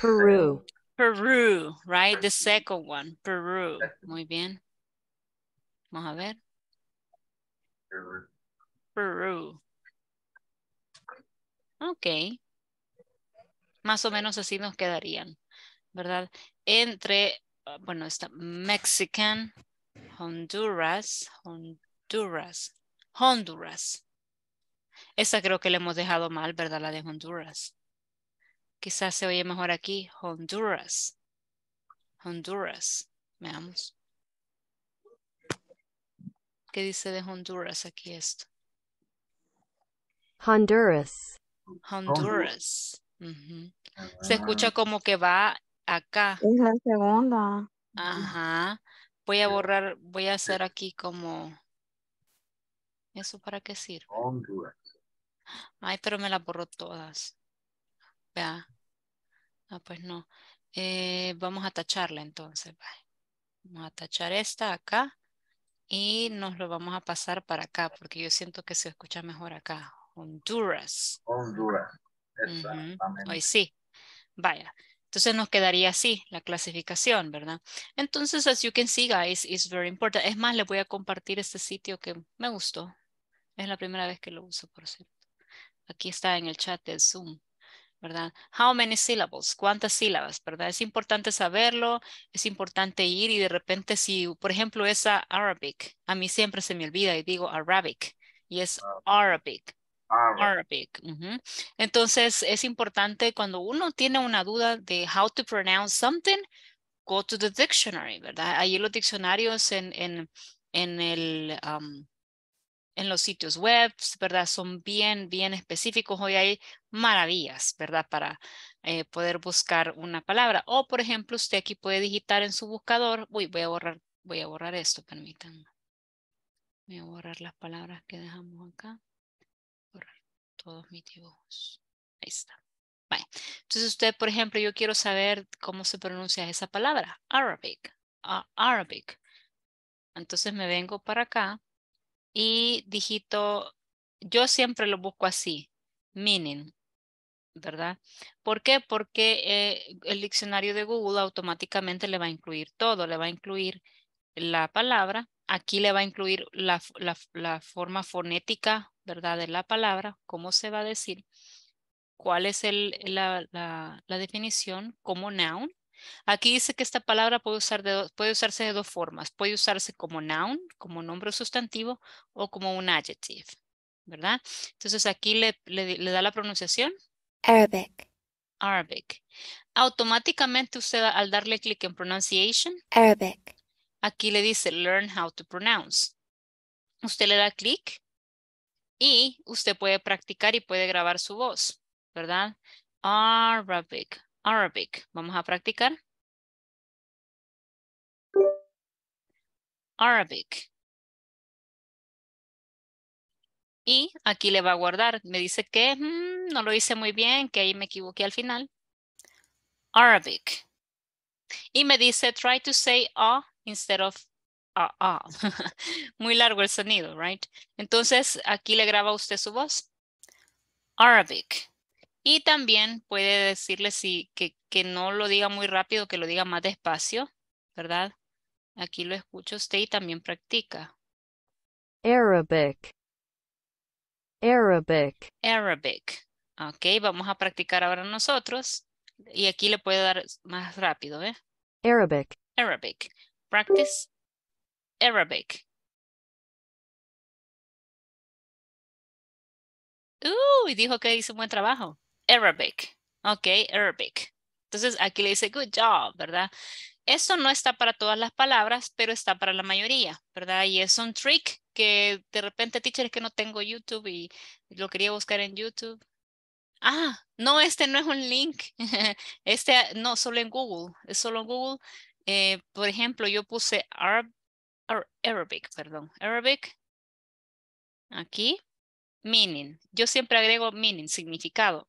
Peru, Peru, right? The second one, Peru. Muy bien. Vamos a ver. Perú. Peru. Ok. Más o menos así nos quedarían, ¿verdad? Entre, bueno, está Mexican, Honduras, Honduras, Honduras. Esa creo que le hemos dejado mal, ¿verdad? La de Honduras. Quizás se oye mejor aquí, Honduras. Honduras. Veamos. ¿Qué dice de Honduras aquí esto? Honduras, Honduras. Se escucha como que va acá. Es la segunda. Ajá. Voy a borrar, voy a hacer aquí como... ¿Eso para qué sirve? Honduras. Ay, pero me las borró todas. Vea. Ah, pues no. Eh, vamos a tacharla entonces. Vamos a tachar esta acá. Y nos lo vamos a pasar para acá, porque yo siento que se escucha mejor acá. Honduras. Honduras. Exactamente. Hoy sí. Vaya. Entonces nos quedaría así la clasificación, ¿verdad? Entonces, as you can see, guys, is very important. Es más, les voy a compartir este sitio que me gustó. Es la primera vez que lo uso, por cierto. Aquí está en el chat del Zoom, ¿verdad? How many syllables? ¿Cuántas sílabas, verdad? Es importante saberlo, es importante ir y de repente si, por ejemplo, esa Arabic, a mí siempre se me olvida y digo Arabic y es Arabic. Arabic. Arabic. Entonces es importante cuando uno tiene una duda de how to pronounce something, go to the dictionary, ¿verdad? Ahí los diccionarios en, en, en el, um, en los sitios web, ¿verdad? Son bien, bien específicos. Hoy hay maravillas, ¿verdad? Para eh, poder buscar una palabra. O, por ejemplo, usted aquí puede digitar en su buscador. Uy, voy a borrar, voy a borrar esto, permítanme. Voy a borrar las palabras que dejamos acá. Borrar todos mis dibujos. Ahí está. Vale. Entonces usted, por ejemplo, yo quiero saber cómo se pronuncia esa palabra. Arabic. ah, Arabic. Entonces me vengo para acá y digito, yo siempre lo busco así, meaning, ¿verdad? ¿Por qué? Porque eh, el diccionario de Google automáticamente le va a incluir todo, le va a incluir la palabra, aquí le va a incluir la, la la forma fonética, ¿verdad? De la palabra, cómo se va a decir, cuál es el, la, la definición como noun Aquí dice que esta palabra puede, usar de puede usarse de dos formas. Puede usarse como noun, como nombre o sustantivo, o como un adjective, ¿verdad? Entonces aquí le, le, le da la pronunciación Arabic, Arabic. Automáticamente usted al darle clic en pronunciation, Arabic, aquí le dice learn how to pronounce. Usted le da clic y usted puede practicar y puede grabar su voz, ¿verdad? Arabic, Arabic. Vamos a practicar. Arabic. Y aquí le va a guardar. Me dice que mm, no lo hice muy bien, que ahí me equivoqué al final. Arabic. Y me dice try to say ah instead of ah ah. *laughs* muy largo el sonido, right? Entonces aquí le graba usted su voz. Arabic. Y también puede decirle si que, que no lo diga muy rápido, que lo diga más despacio, ¿verdad? Aquí lo escucha usted y también practica. Arabic, Arabic, Arabic. Ok, vamos a practicar ahora nosotros. Y aquí le puede dar más rápido, ¿eh? Arabic, Arabic. Practice. Arabic. Uy, dijo que hizo un buen trabajo. Arabic. Ok, Arabic. Entonces aquí le dice good job, ¿verdad? Esto no está para todas las palabras, pero está para la mayoría, ¿verdad? Y es un trick que de repente, teacher, es que no tengo YouTube y lo quería buscar en YouTube. Ah, no, este no es un link. *laughs* Este no, solo en Google. Es solo en Google. Eh, por ejemplo, yo puse Arab, Ar- Arabic, perdón. Arabic. Aquí. Meaning. Yo siempre agrego meaning, significado.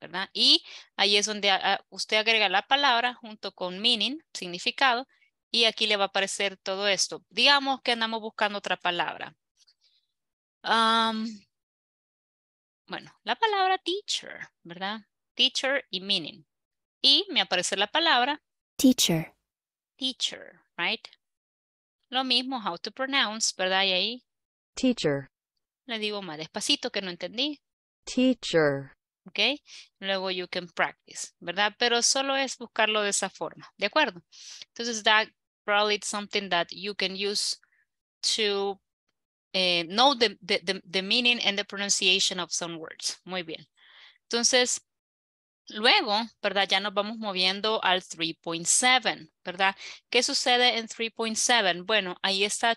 ¿Verdad? Y ahí es donde ah, usted agrega la palabra junto con meaning, significado. Y aquí le va a aparecer todo esto. Digamos que andamos buscando otra palabra. Bueno, la palabra teacher, ¿verdad? Teacher y meaning. Y me aparece la palabra teacher, teacher, right? Lo mismo, how to pronounce, ¿verdad? Y ahí teacher, le digo más despacito que no entendí, teacher, ¿ok? Luego you can practice, ¿verdad? Pero solo es buscarlo de esa forma, ¿de acuerdo? Entonces that probably it's something that you can use to eh, know the, the, the, meaning and the pronunciation of some words. Muy bien. Entonces, luego, ¿verdad? Ya nos vamos moviendo al 3.7, ¿verdad? ¿Qué sucede en 3.7? Bueno, ahí está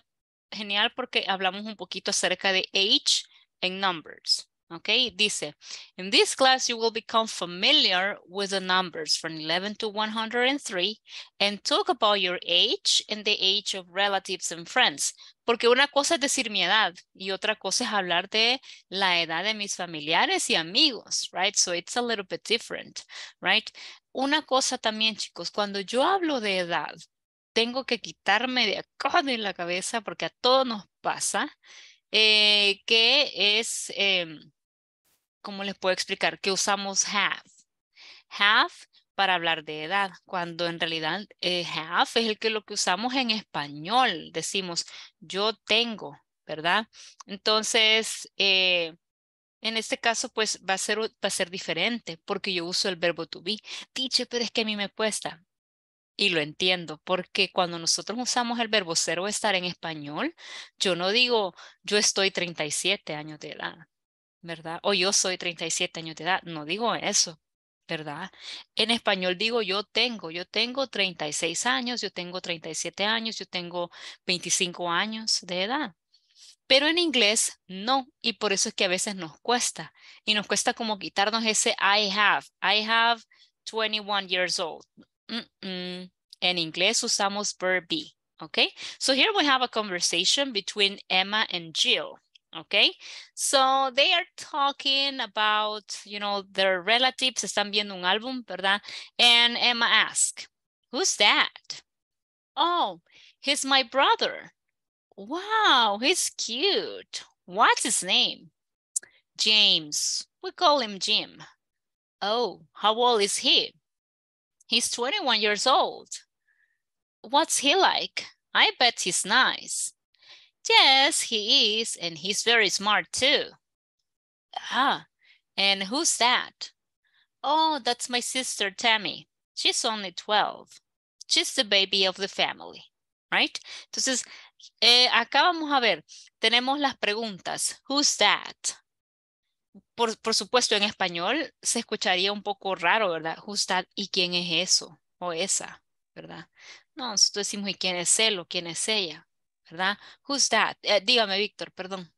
genial porque hablamos un poquito acerca de age en numbers. ¿Ok? Dice, in this class you will become familiar with the numbers from 11 to 103 and talk about your age and the age of relatives and friends. Porque una cosa es decir mi edad y otra cosa es hablar de la edad de mis familiares y amigos, right? So it's a little bit different, right? Una cosa también, chicos, cuando yo hablo de edad, tengo que quitarme de acá de la cabeza porque a todos nos pasa, eh, que es, eh, ¿cómo les puedo explicar? Que usamos have. Have para hablar de edad, cuando en realidad eh, have es el que lo que usamos en español. Decimos, yo tengo, ¿verdad? Entonces, eh, en este caso, pues va a, ser, va a ser diferente porque yo uso el verbo to be. Teacher, pero es que a mí me cuesta. Y lo entiendo, porque cuando nosotros usamos el verbo ser o estar en español, yo no digo yo estoy 37 años de edad, ¿verdad? O yo soy 37 años de edad, no digo eso, ¿verdad? En español digo yo tengo, yo tengo 36 años, yo tengo 37 años, yo tengo 25 años de edad. Pero en inglés no, y por eso es que a veces nos cuesta, y nos cuesta como quitarnos ese I have, I have 21 years old. Mm -mm. En inglés usamos verb be, okay? So here we have a conversation between Emma and Jill, okay? So they are talking about, you know, their relatives, están viendo un álbum, ¿verdad? And Emma asked, who's that? Oh, he's my brother. Wow, he's cute. What's his name? James. We call him Jim. Oh, how old is he? He's 21 years old. What's he like? I bet he's nice. Yes, he is, and he's very smart too. Ah, and who's that? Oh, that's my sister Tammy. She's only 12. She's the baby of the family, right? Entonces, eh, acá vamos a ver, tenemos las preguntas. Who's that? Por, por supuesto, en español se escucharía un poco raro, ¿verdad? Who's that? ¿Y quién es eso? O esa, ¿verdad? No, nosotros decimos, ¿y quién es él o quién es ella? ¿Verdad? Who's that? Eh, dígame, Víctor, perdón.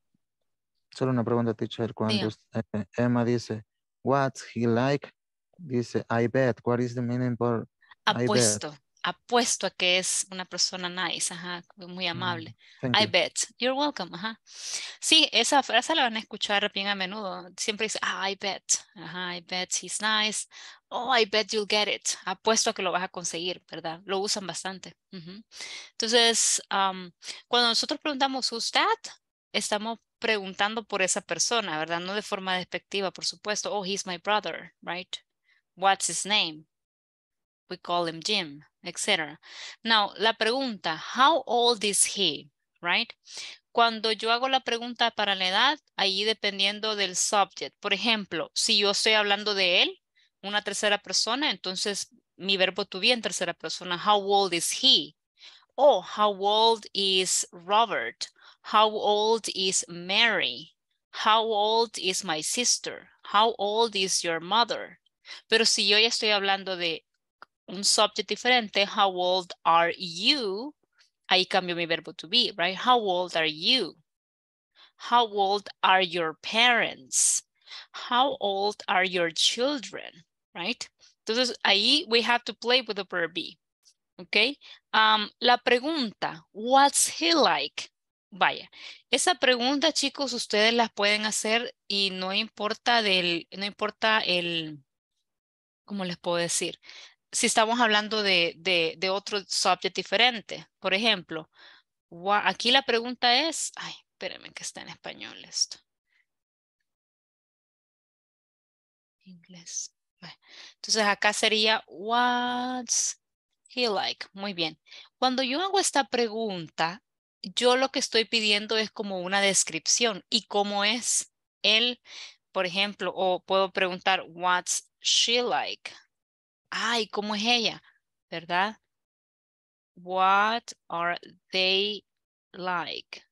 Solo una pregunta, teacher. Cuando eh, Emma dice, what's he like? Dice, I bet. What is the meaning for I bet? Apuesto, a que es una persona nice, ajá, muy amable. Thank I you. bet. You're welcome, ajá. Sí, esa frase la van a escuchar bien a menudo. Siempre dice, ah, I bet. Ajá, I bet he's nice. Oh, I bet you'll get it. Apuesto a que lo vas a conseguir, ¿verdad? Lo usan bastante. Entonces, am, cuando nosotros preguntamos who's that, estamos preguntando por esa persona, ¿verdad? No de forma despectiva, por supuesto. Oh, he's my brother, right? What's his name? We call him Jim, etc. Now, la pregunta, how old is he? Right? Cuando yo hago la pregunta para la edad, ahí dependiendo del subject. Por ejemplo, si yo estoy hablando de él, una tercera persona, entonces mi verbo to en tercera persona. How old is he? Oh, how old is Robert? How old is Mary? How old is my sister? How old is your mother? Pero si yo ya estoy hablando de un subject diferente, how old are you? Ahí cambio mi verbo to be, right? How old are you? How old are your parents? How old are your children, right? Entonces ahí we have to play with the verb be. ¿Ok? Am, la pregunta, what's he like? Vaya, esa pregunta, chicos, ustedes las pueden hacer y no importa del, no importa el, ¿cómo les puedo decir? Si estamos hablando de, otro subject diferente. Por ejemplo, aquí la pregunta es, ay, espérenme que está en español esto. Inglés. Entonces acá sería, what's he like? Muy bien. Cuando yo hago esta pregunta, yo lo que estoy pidiendo es como una descripción y cómo es él, por ejemplo, o puedo preguntar, what's she like? Ay, ¿cómo es ella? ¿Verdad? What are they like?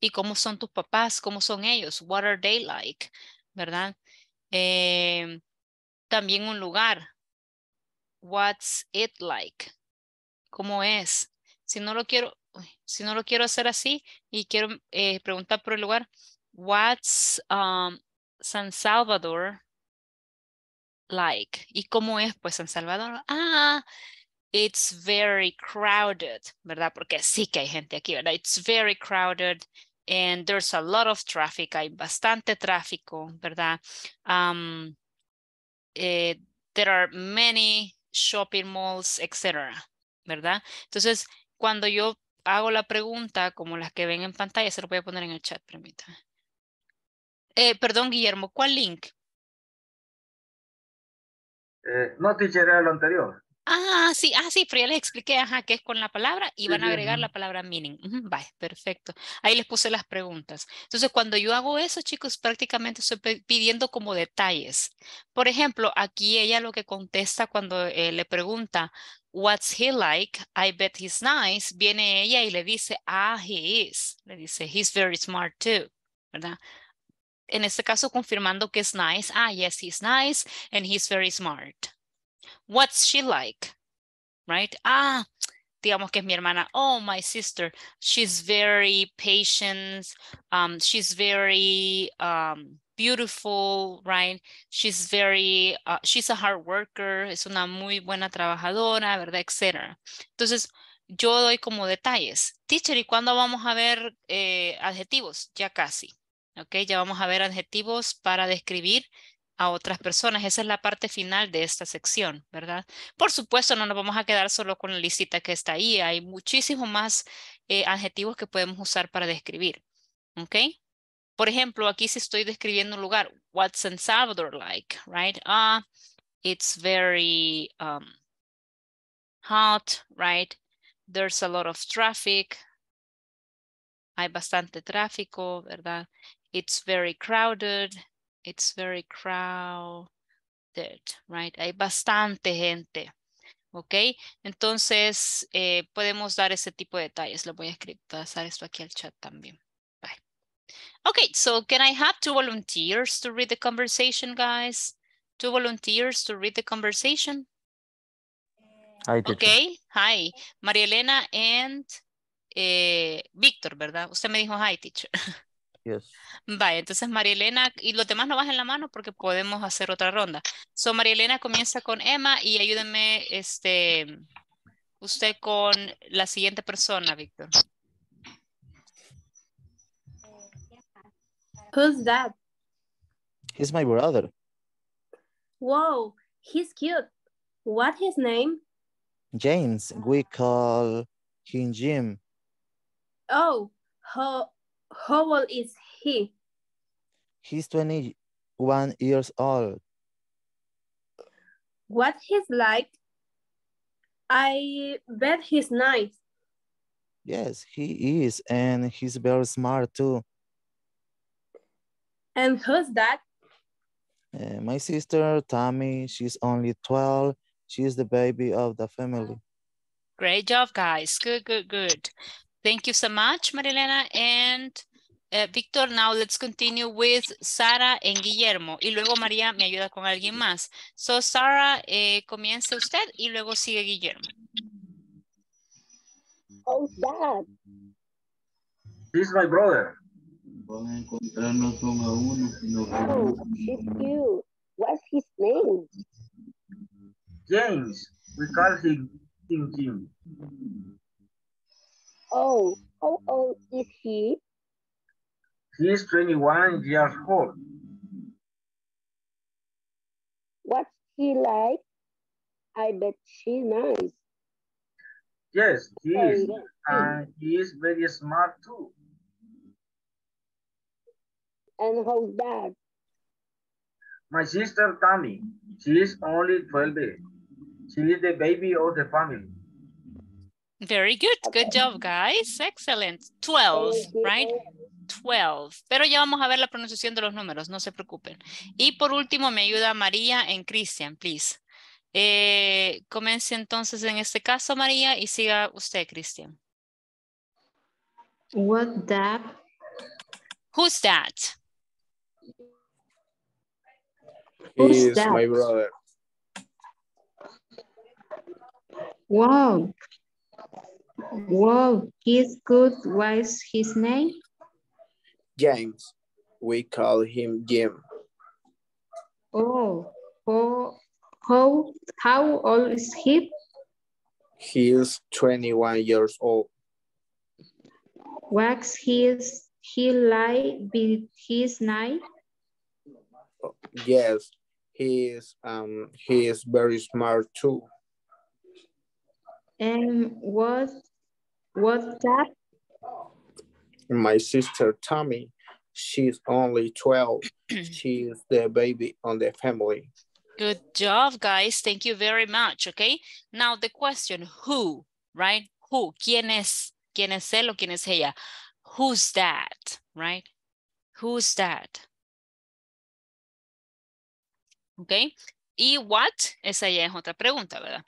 ¿Y cómo son tus papás? ¿Cómo son ellos? What are they like? ¿Verdad? Em, también un lugar. What's it like? ¿Cómo es? Si no lo quiero, si no lo quiero hacer así y quiero eh, preguntar por el lugar, what's um, San Salvador like? ¿Y cómo es pues San Salvador? Ah, it's very crowded, ¿verdad? Porque sí que hay gente aquí, ¿verdad? It's very crowded and there's a lot of traffic, hay bastante tráfico, ¿verdad? Um, eh, there are many shopping malls, etc., ¿verdad? Entonces, cuando yo hago la pregunta, como las que ven en pantalla, se lo voy a poner en el chat, permítame. Eh, perdón, Guillermo, ¿cuál link? Eh, no, teacher, era lo anterior. Ah, sí, ah, sí, pero ya les expliqué, ajá, que es con la palabra y Sí, van a agregar la palabra meaning. Vale, perfecto. Ahí les puse las preguntas. Entonces, cuando yo hago eso, chicos, prácticamente estoy pidiendo como detalles. Por ejemplo, aquí ella lo que contesta cuando eh, le pregunta, What's he like? I bet he's nice. Viene ella y le dice, Ah, he is. Le dice, He's very smart too, ¿verdad? En este caso, confirmando que es nice. Ah, yes, he's nice and he's very smart. What's she like? right? Ah, digamos que es mi hermana. Oh, my sister. She's very patient. Um, she's very um, beautiful, right? She's very, uh, she's a hard worker. Es una muy buena trabajadora, ¿verdad? Etcétera. Entonces, yo doy como detalles. Teacher, ¿y cuándo vamos a ver eh, adjetivos? Ya casi. ¿Ok? Ya vamos a ver adjetivos para describir a otras personas. Esa es la parte final de esta sección, ¿verdad? Por supuesto, no nos vamos a quedar solo con la listita que está ahí. Hay muchísimos más eh, adjetivos que podemos usar para describir. ¿Ok? Por ejemplo, aquí si estoy describiendo un lugar, what's San Salvador like, right? Ah, it's very um, hot, right? There's a lot of traffic. Hay bastante tráfico, ¿verdad? It's very crowded. It's very crowd. right? Hay bastante gente. ¿Ok? Entonces, eh, podemos dar ese tipo de detalles. Lo voy a escribir, pasar esto aquí al chat también. Bye. Okay, so can I have two volunteers to read the conversation, guys? Two volunteers to read the conversation? Hi. Okay, hi. María Elena and eh, Víctor, ¿verdad? Usted me dijo hi, teacher. *laughs* Yes. Vaya, entonces María Elena, y los demás no bajen la mano porque podemos hacer otra ronda. So, María Elena comienza con Emma y ayúdenme, este, usted con la siguiente persona, Víctor. Who's that? He's my brother. Whoa, he's cute. What his name? James. We call him Jim. Oh, how, how old is he? He's 21 years old. What he's like? I bet he's nice. Yes, he is. And he's very smart too. And who's that? Uh, my sister, Tammy, she's only 12. She's the baby of the family. Great job, guys. Good, good, good. Thank you so much, Marilena. And uh, Victor, now let's continue with Sara and Guillermo. Y luego María me ayuda con alguien más. So, Sara, eh, comience usted y luego sigue Guillermo. How's that? He's my brother. Oh, she's cute. What's his name? James. We call him Tim Jim. Oh, how old is he? He's 21 years old. What's he like? I bet she's nice. Yes, he is. And he is very smart too. And how's that? My sister Tammy, she is only 12 days. She is the baby of the family. Very good. Good job, guys. Excellent. 12, right? 12. Pero ya vamos a ver la pronunciación de los números, no se preocupen. Y por último, me ayuda María en Christian, please. Eh, comience entonces en este caso, María, y siga usted, Christian. What that? Who's that? Who's that? my brother. Wow. Wow, he's good. What's his name? James. We call him Jim. Oh, oh, how, how old is he? He is 21 years old. What's his, he like with his name? Yes, he is um he is very smart too. And what, what's that? My sister Tommy, she's only 12. *clears throat* she is the baby on the family. Good job, guys. Thank you very much, okay? Now the question, who, right? Who? ¿Quién es? ¿Quién es él o quién es ella? Who's that, right? Who's that? Okay? Y what? Esa ya es otra pregunta, ¿verdad?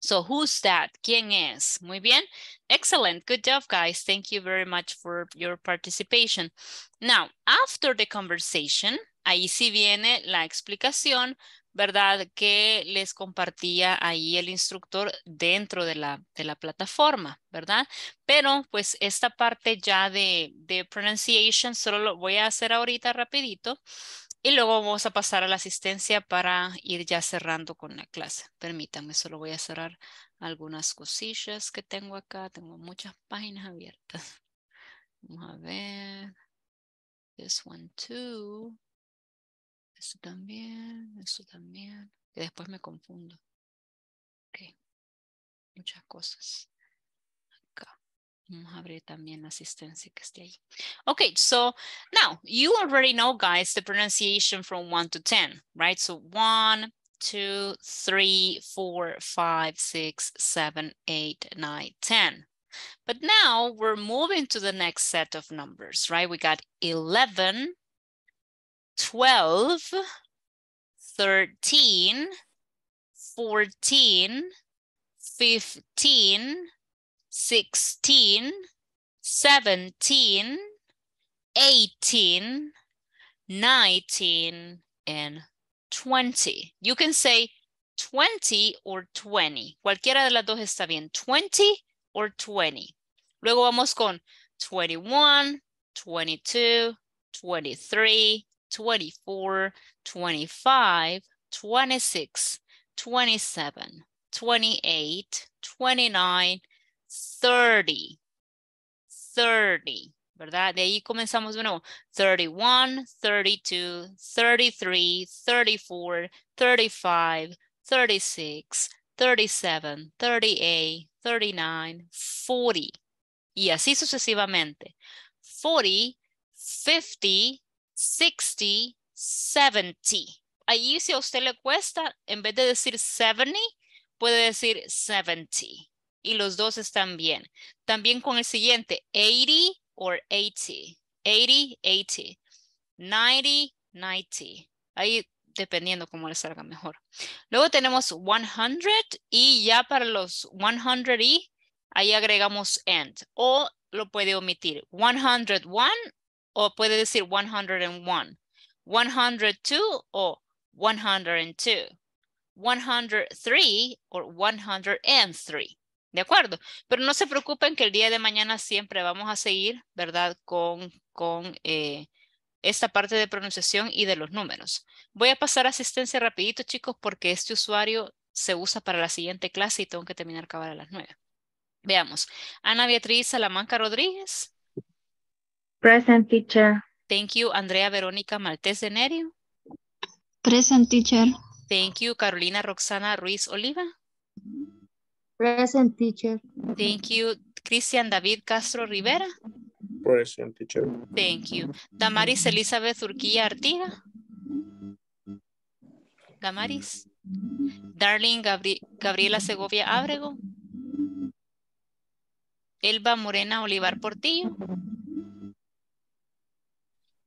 So who's that? ¿Quién es? Muy bien. Excellent. Good job, guys. Thank you very much for your participation. Now, after the conversation, ahí sí viene la explicación, ¿verdad? Que les compartía ahí el instructor dentro de la, de la plataforma, ¿verdad? Pero pues esta parte ya de, de pronunciation solo lo voy a hacer ahorita rapidito. Y luego vamos a pasar a la asistencia para ir ya cerrando con la clase. Permítanme, solo voy a cerrar algunas cosillas que tengo acá. Tengo muchas páginas abiertas. *laughs* Vamos a ver. This one too. Esto también, esto también. Que después me confundo. Ok. Muchas cosas. También asistencia que esté ahí. Okay, so now you already know, guys, the pronunciation from 1 to 10, right? So 1, 2, 3, 4, 5, 6, 7, 8, 9, 10. But now we're moving to the next set of numbers, right? We got 11, 12, 13, 14, 15, 16, 17, 18, 19, and 20. You can say 20 or 20. Cualquiera de las dos está bien. 20 or 20. Luego vamos con 21, 22, 23, 24, 25, 26, 27, 28, 29, 30, 30, ¿verdad? De ahí comenzamos de nuevo. 31, 32, 33, 34, 35, 36, 37, 38, 39, 40. Y así sucesivamente. 40, 50, 60, 70. Ahí si a usted le cuesta, en vez de decir 70, puede decir 70. Y los dos están bien. También con el siguiente, 80 o 80. 80, 80. 90, 90. Ahí dependiendo cómo le salga mejor. Luego tenemos 100 y ya para los 100 y ahí agregamos and o lo puede omitir. 101 o puede decir 101. 102 o 102. 103 o 103. ¿De acuerdo? Pero no se preocupen que el día de mañana siempre vamos a seguir, ¿verdad? Con, con eh, esta parte de pronunciación y de los números. Voy a pasar asistencia rapidito, chicos, porque este usuario se usa para la siguiente clase y tengo que terminar acabar a las nueve. Veamos. Ana Beatriz Salamanca Rodríguez. Present teacher. Thank you. Andrea Verónica Maltés de Nerio. Present teacher. Thank you. Carolina Roxana Ruiz Oliva. Present teacher. Thank you. Cristian David Castro Rivera. Present teacher. Thank you. Damaris Elizabeth Urquilla Artiga. Damaris. Darling Gabri Gabriela Segovia Ábrego. Elba Morena Olivar Portillo.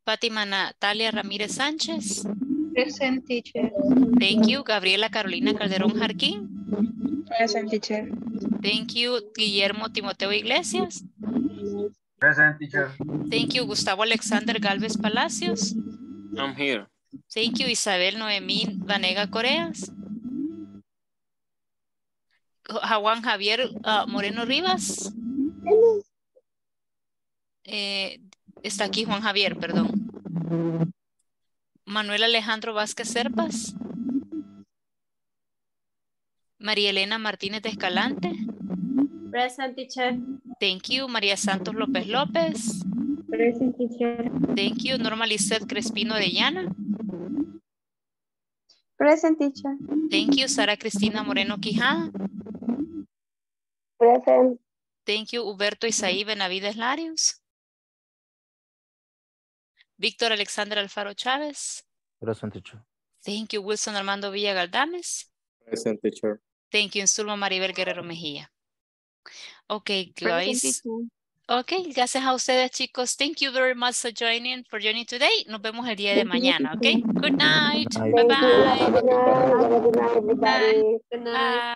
Fátima Natalia Ramírez Sánchez. Present teacher. Thank you. Gabriela Carolina Calderón Jarquín. Present teacher. Thank you. Guillermo Timoteo Iglesias. Present teacher. Thank you. Gustavo Alexander Galvez Palacios. I'm here. Thank you. Isabel Noemí Vanega Coreas. Juan Javier uh, Moreno Rivas. Eh, está aquí Juan Javier, perdón. Manuel Alejandro Vázquez Serpas. María Elena Martínez de Escalante. Present teacher. Thank you. María Santos López López. Present teacher. Thank you. Norma Lisset Crespino de Llana. Present teacher. Thank you. Sara Cristina Moreno Quijada. Present. Thank you. Huberto Isaí Benavides Larios. Víctor Alexander Alfaro Chávez. Present teacher. Thank you. Wilson Armando Villa Galdames. Present teacher. Thank you. Zulma Maribel Guerrero Mejía. Ok, Present guys. Ok, gracias a ustedes, chicos. Thank you very much for joining, for joining today. Nos vemos el día de mañana, ok? Good night. Bye. Bye-bye. Good night. Good night, everybody. Good night. Bye.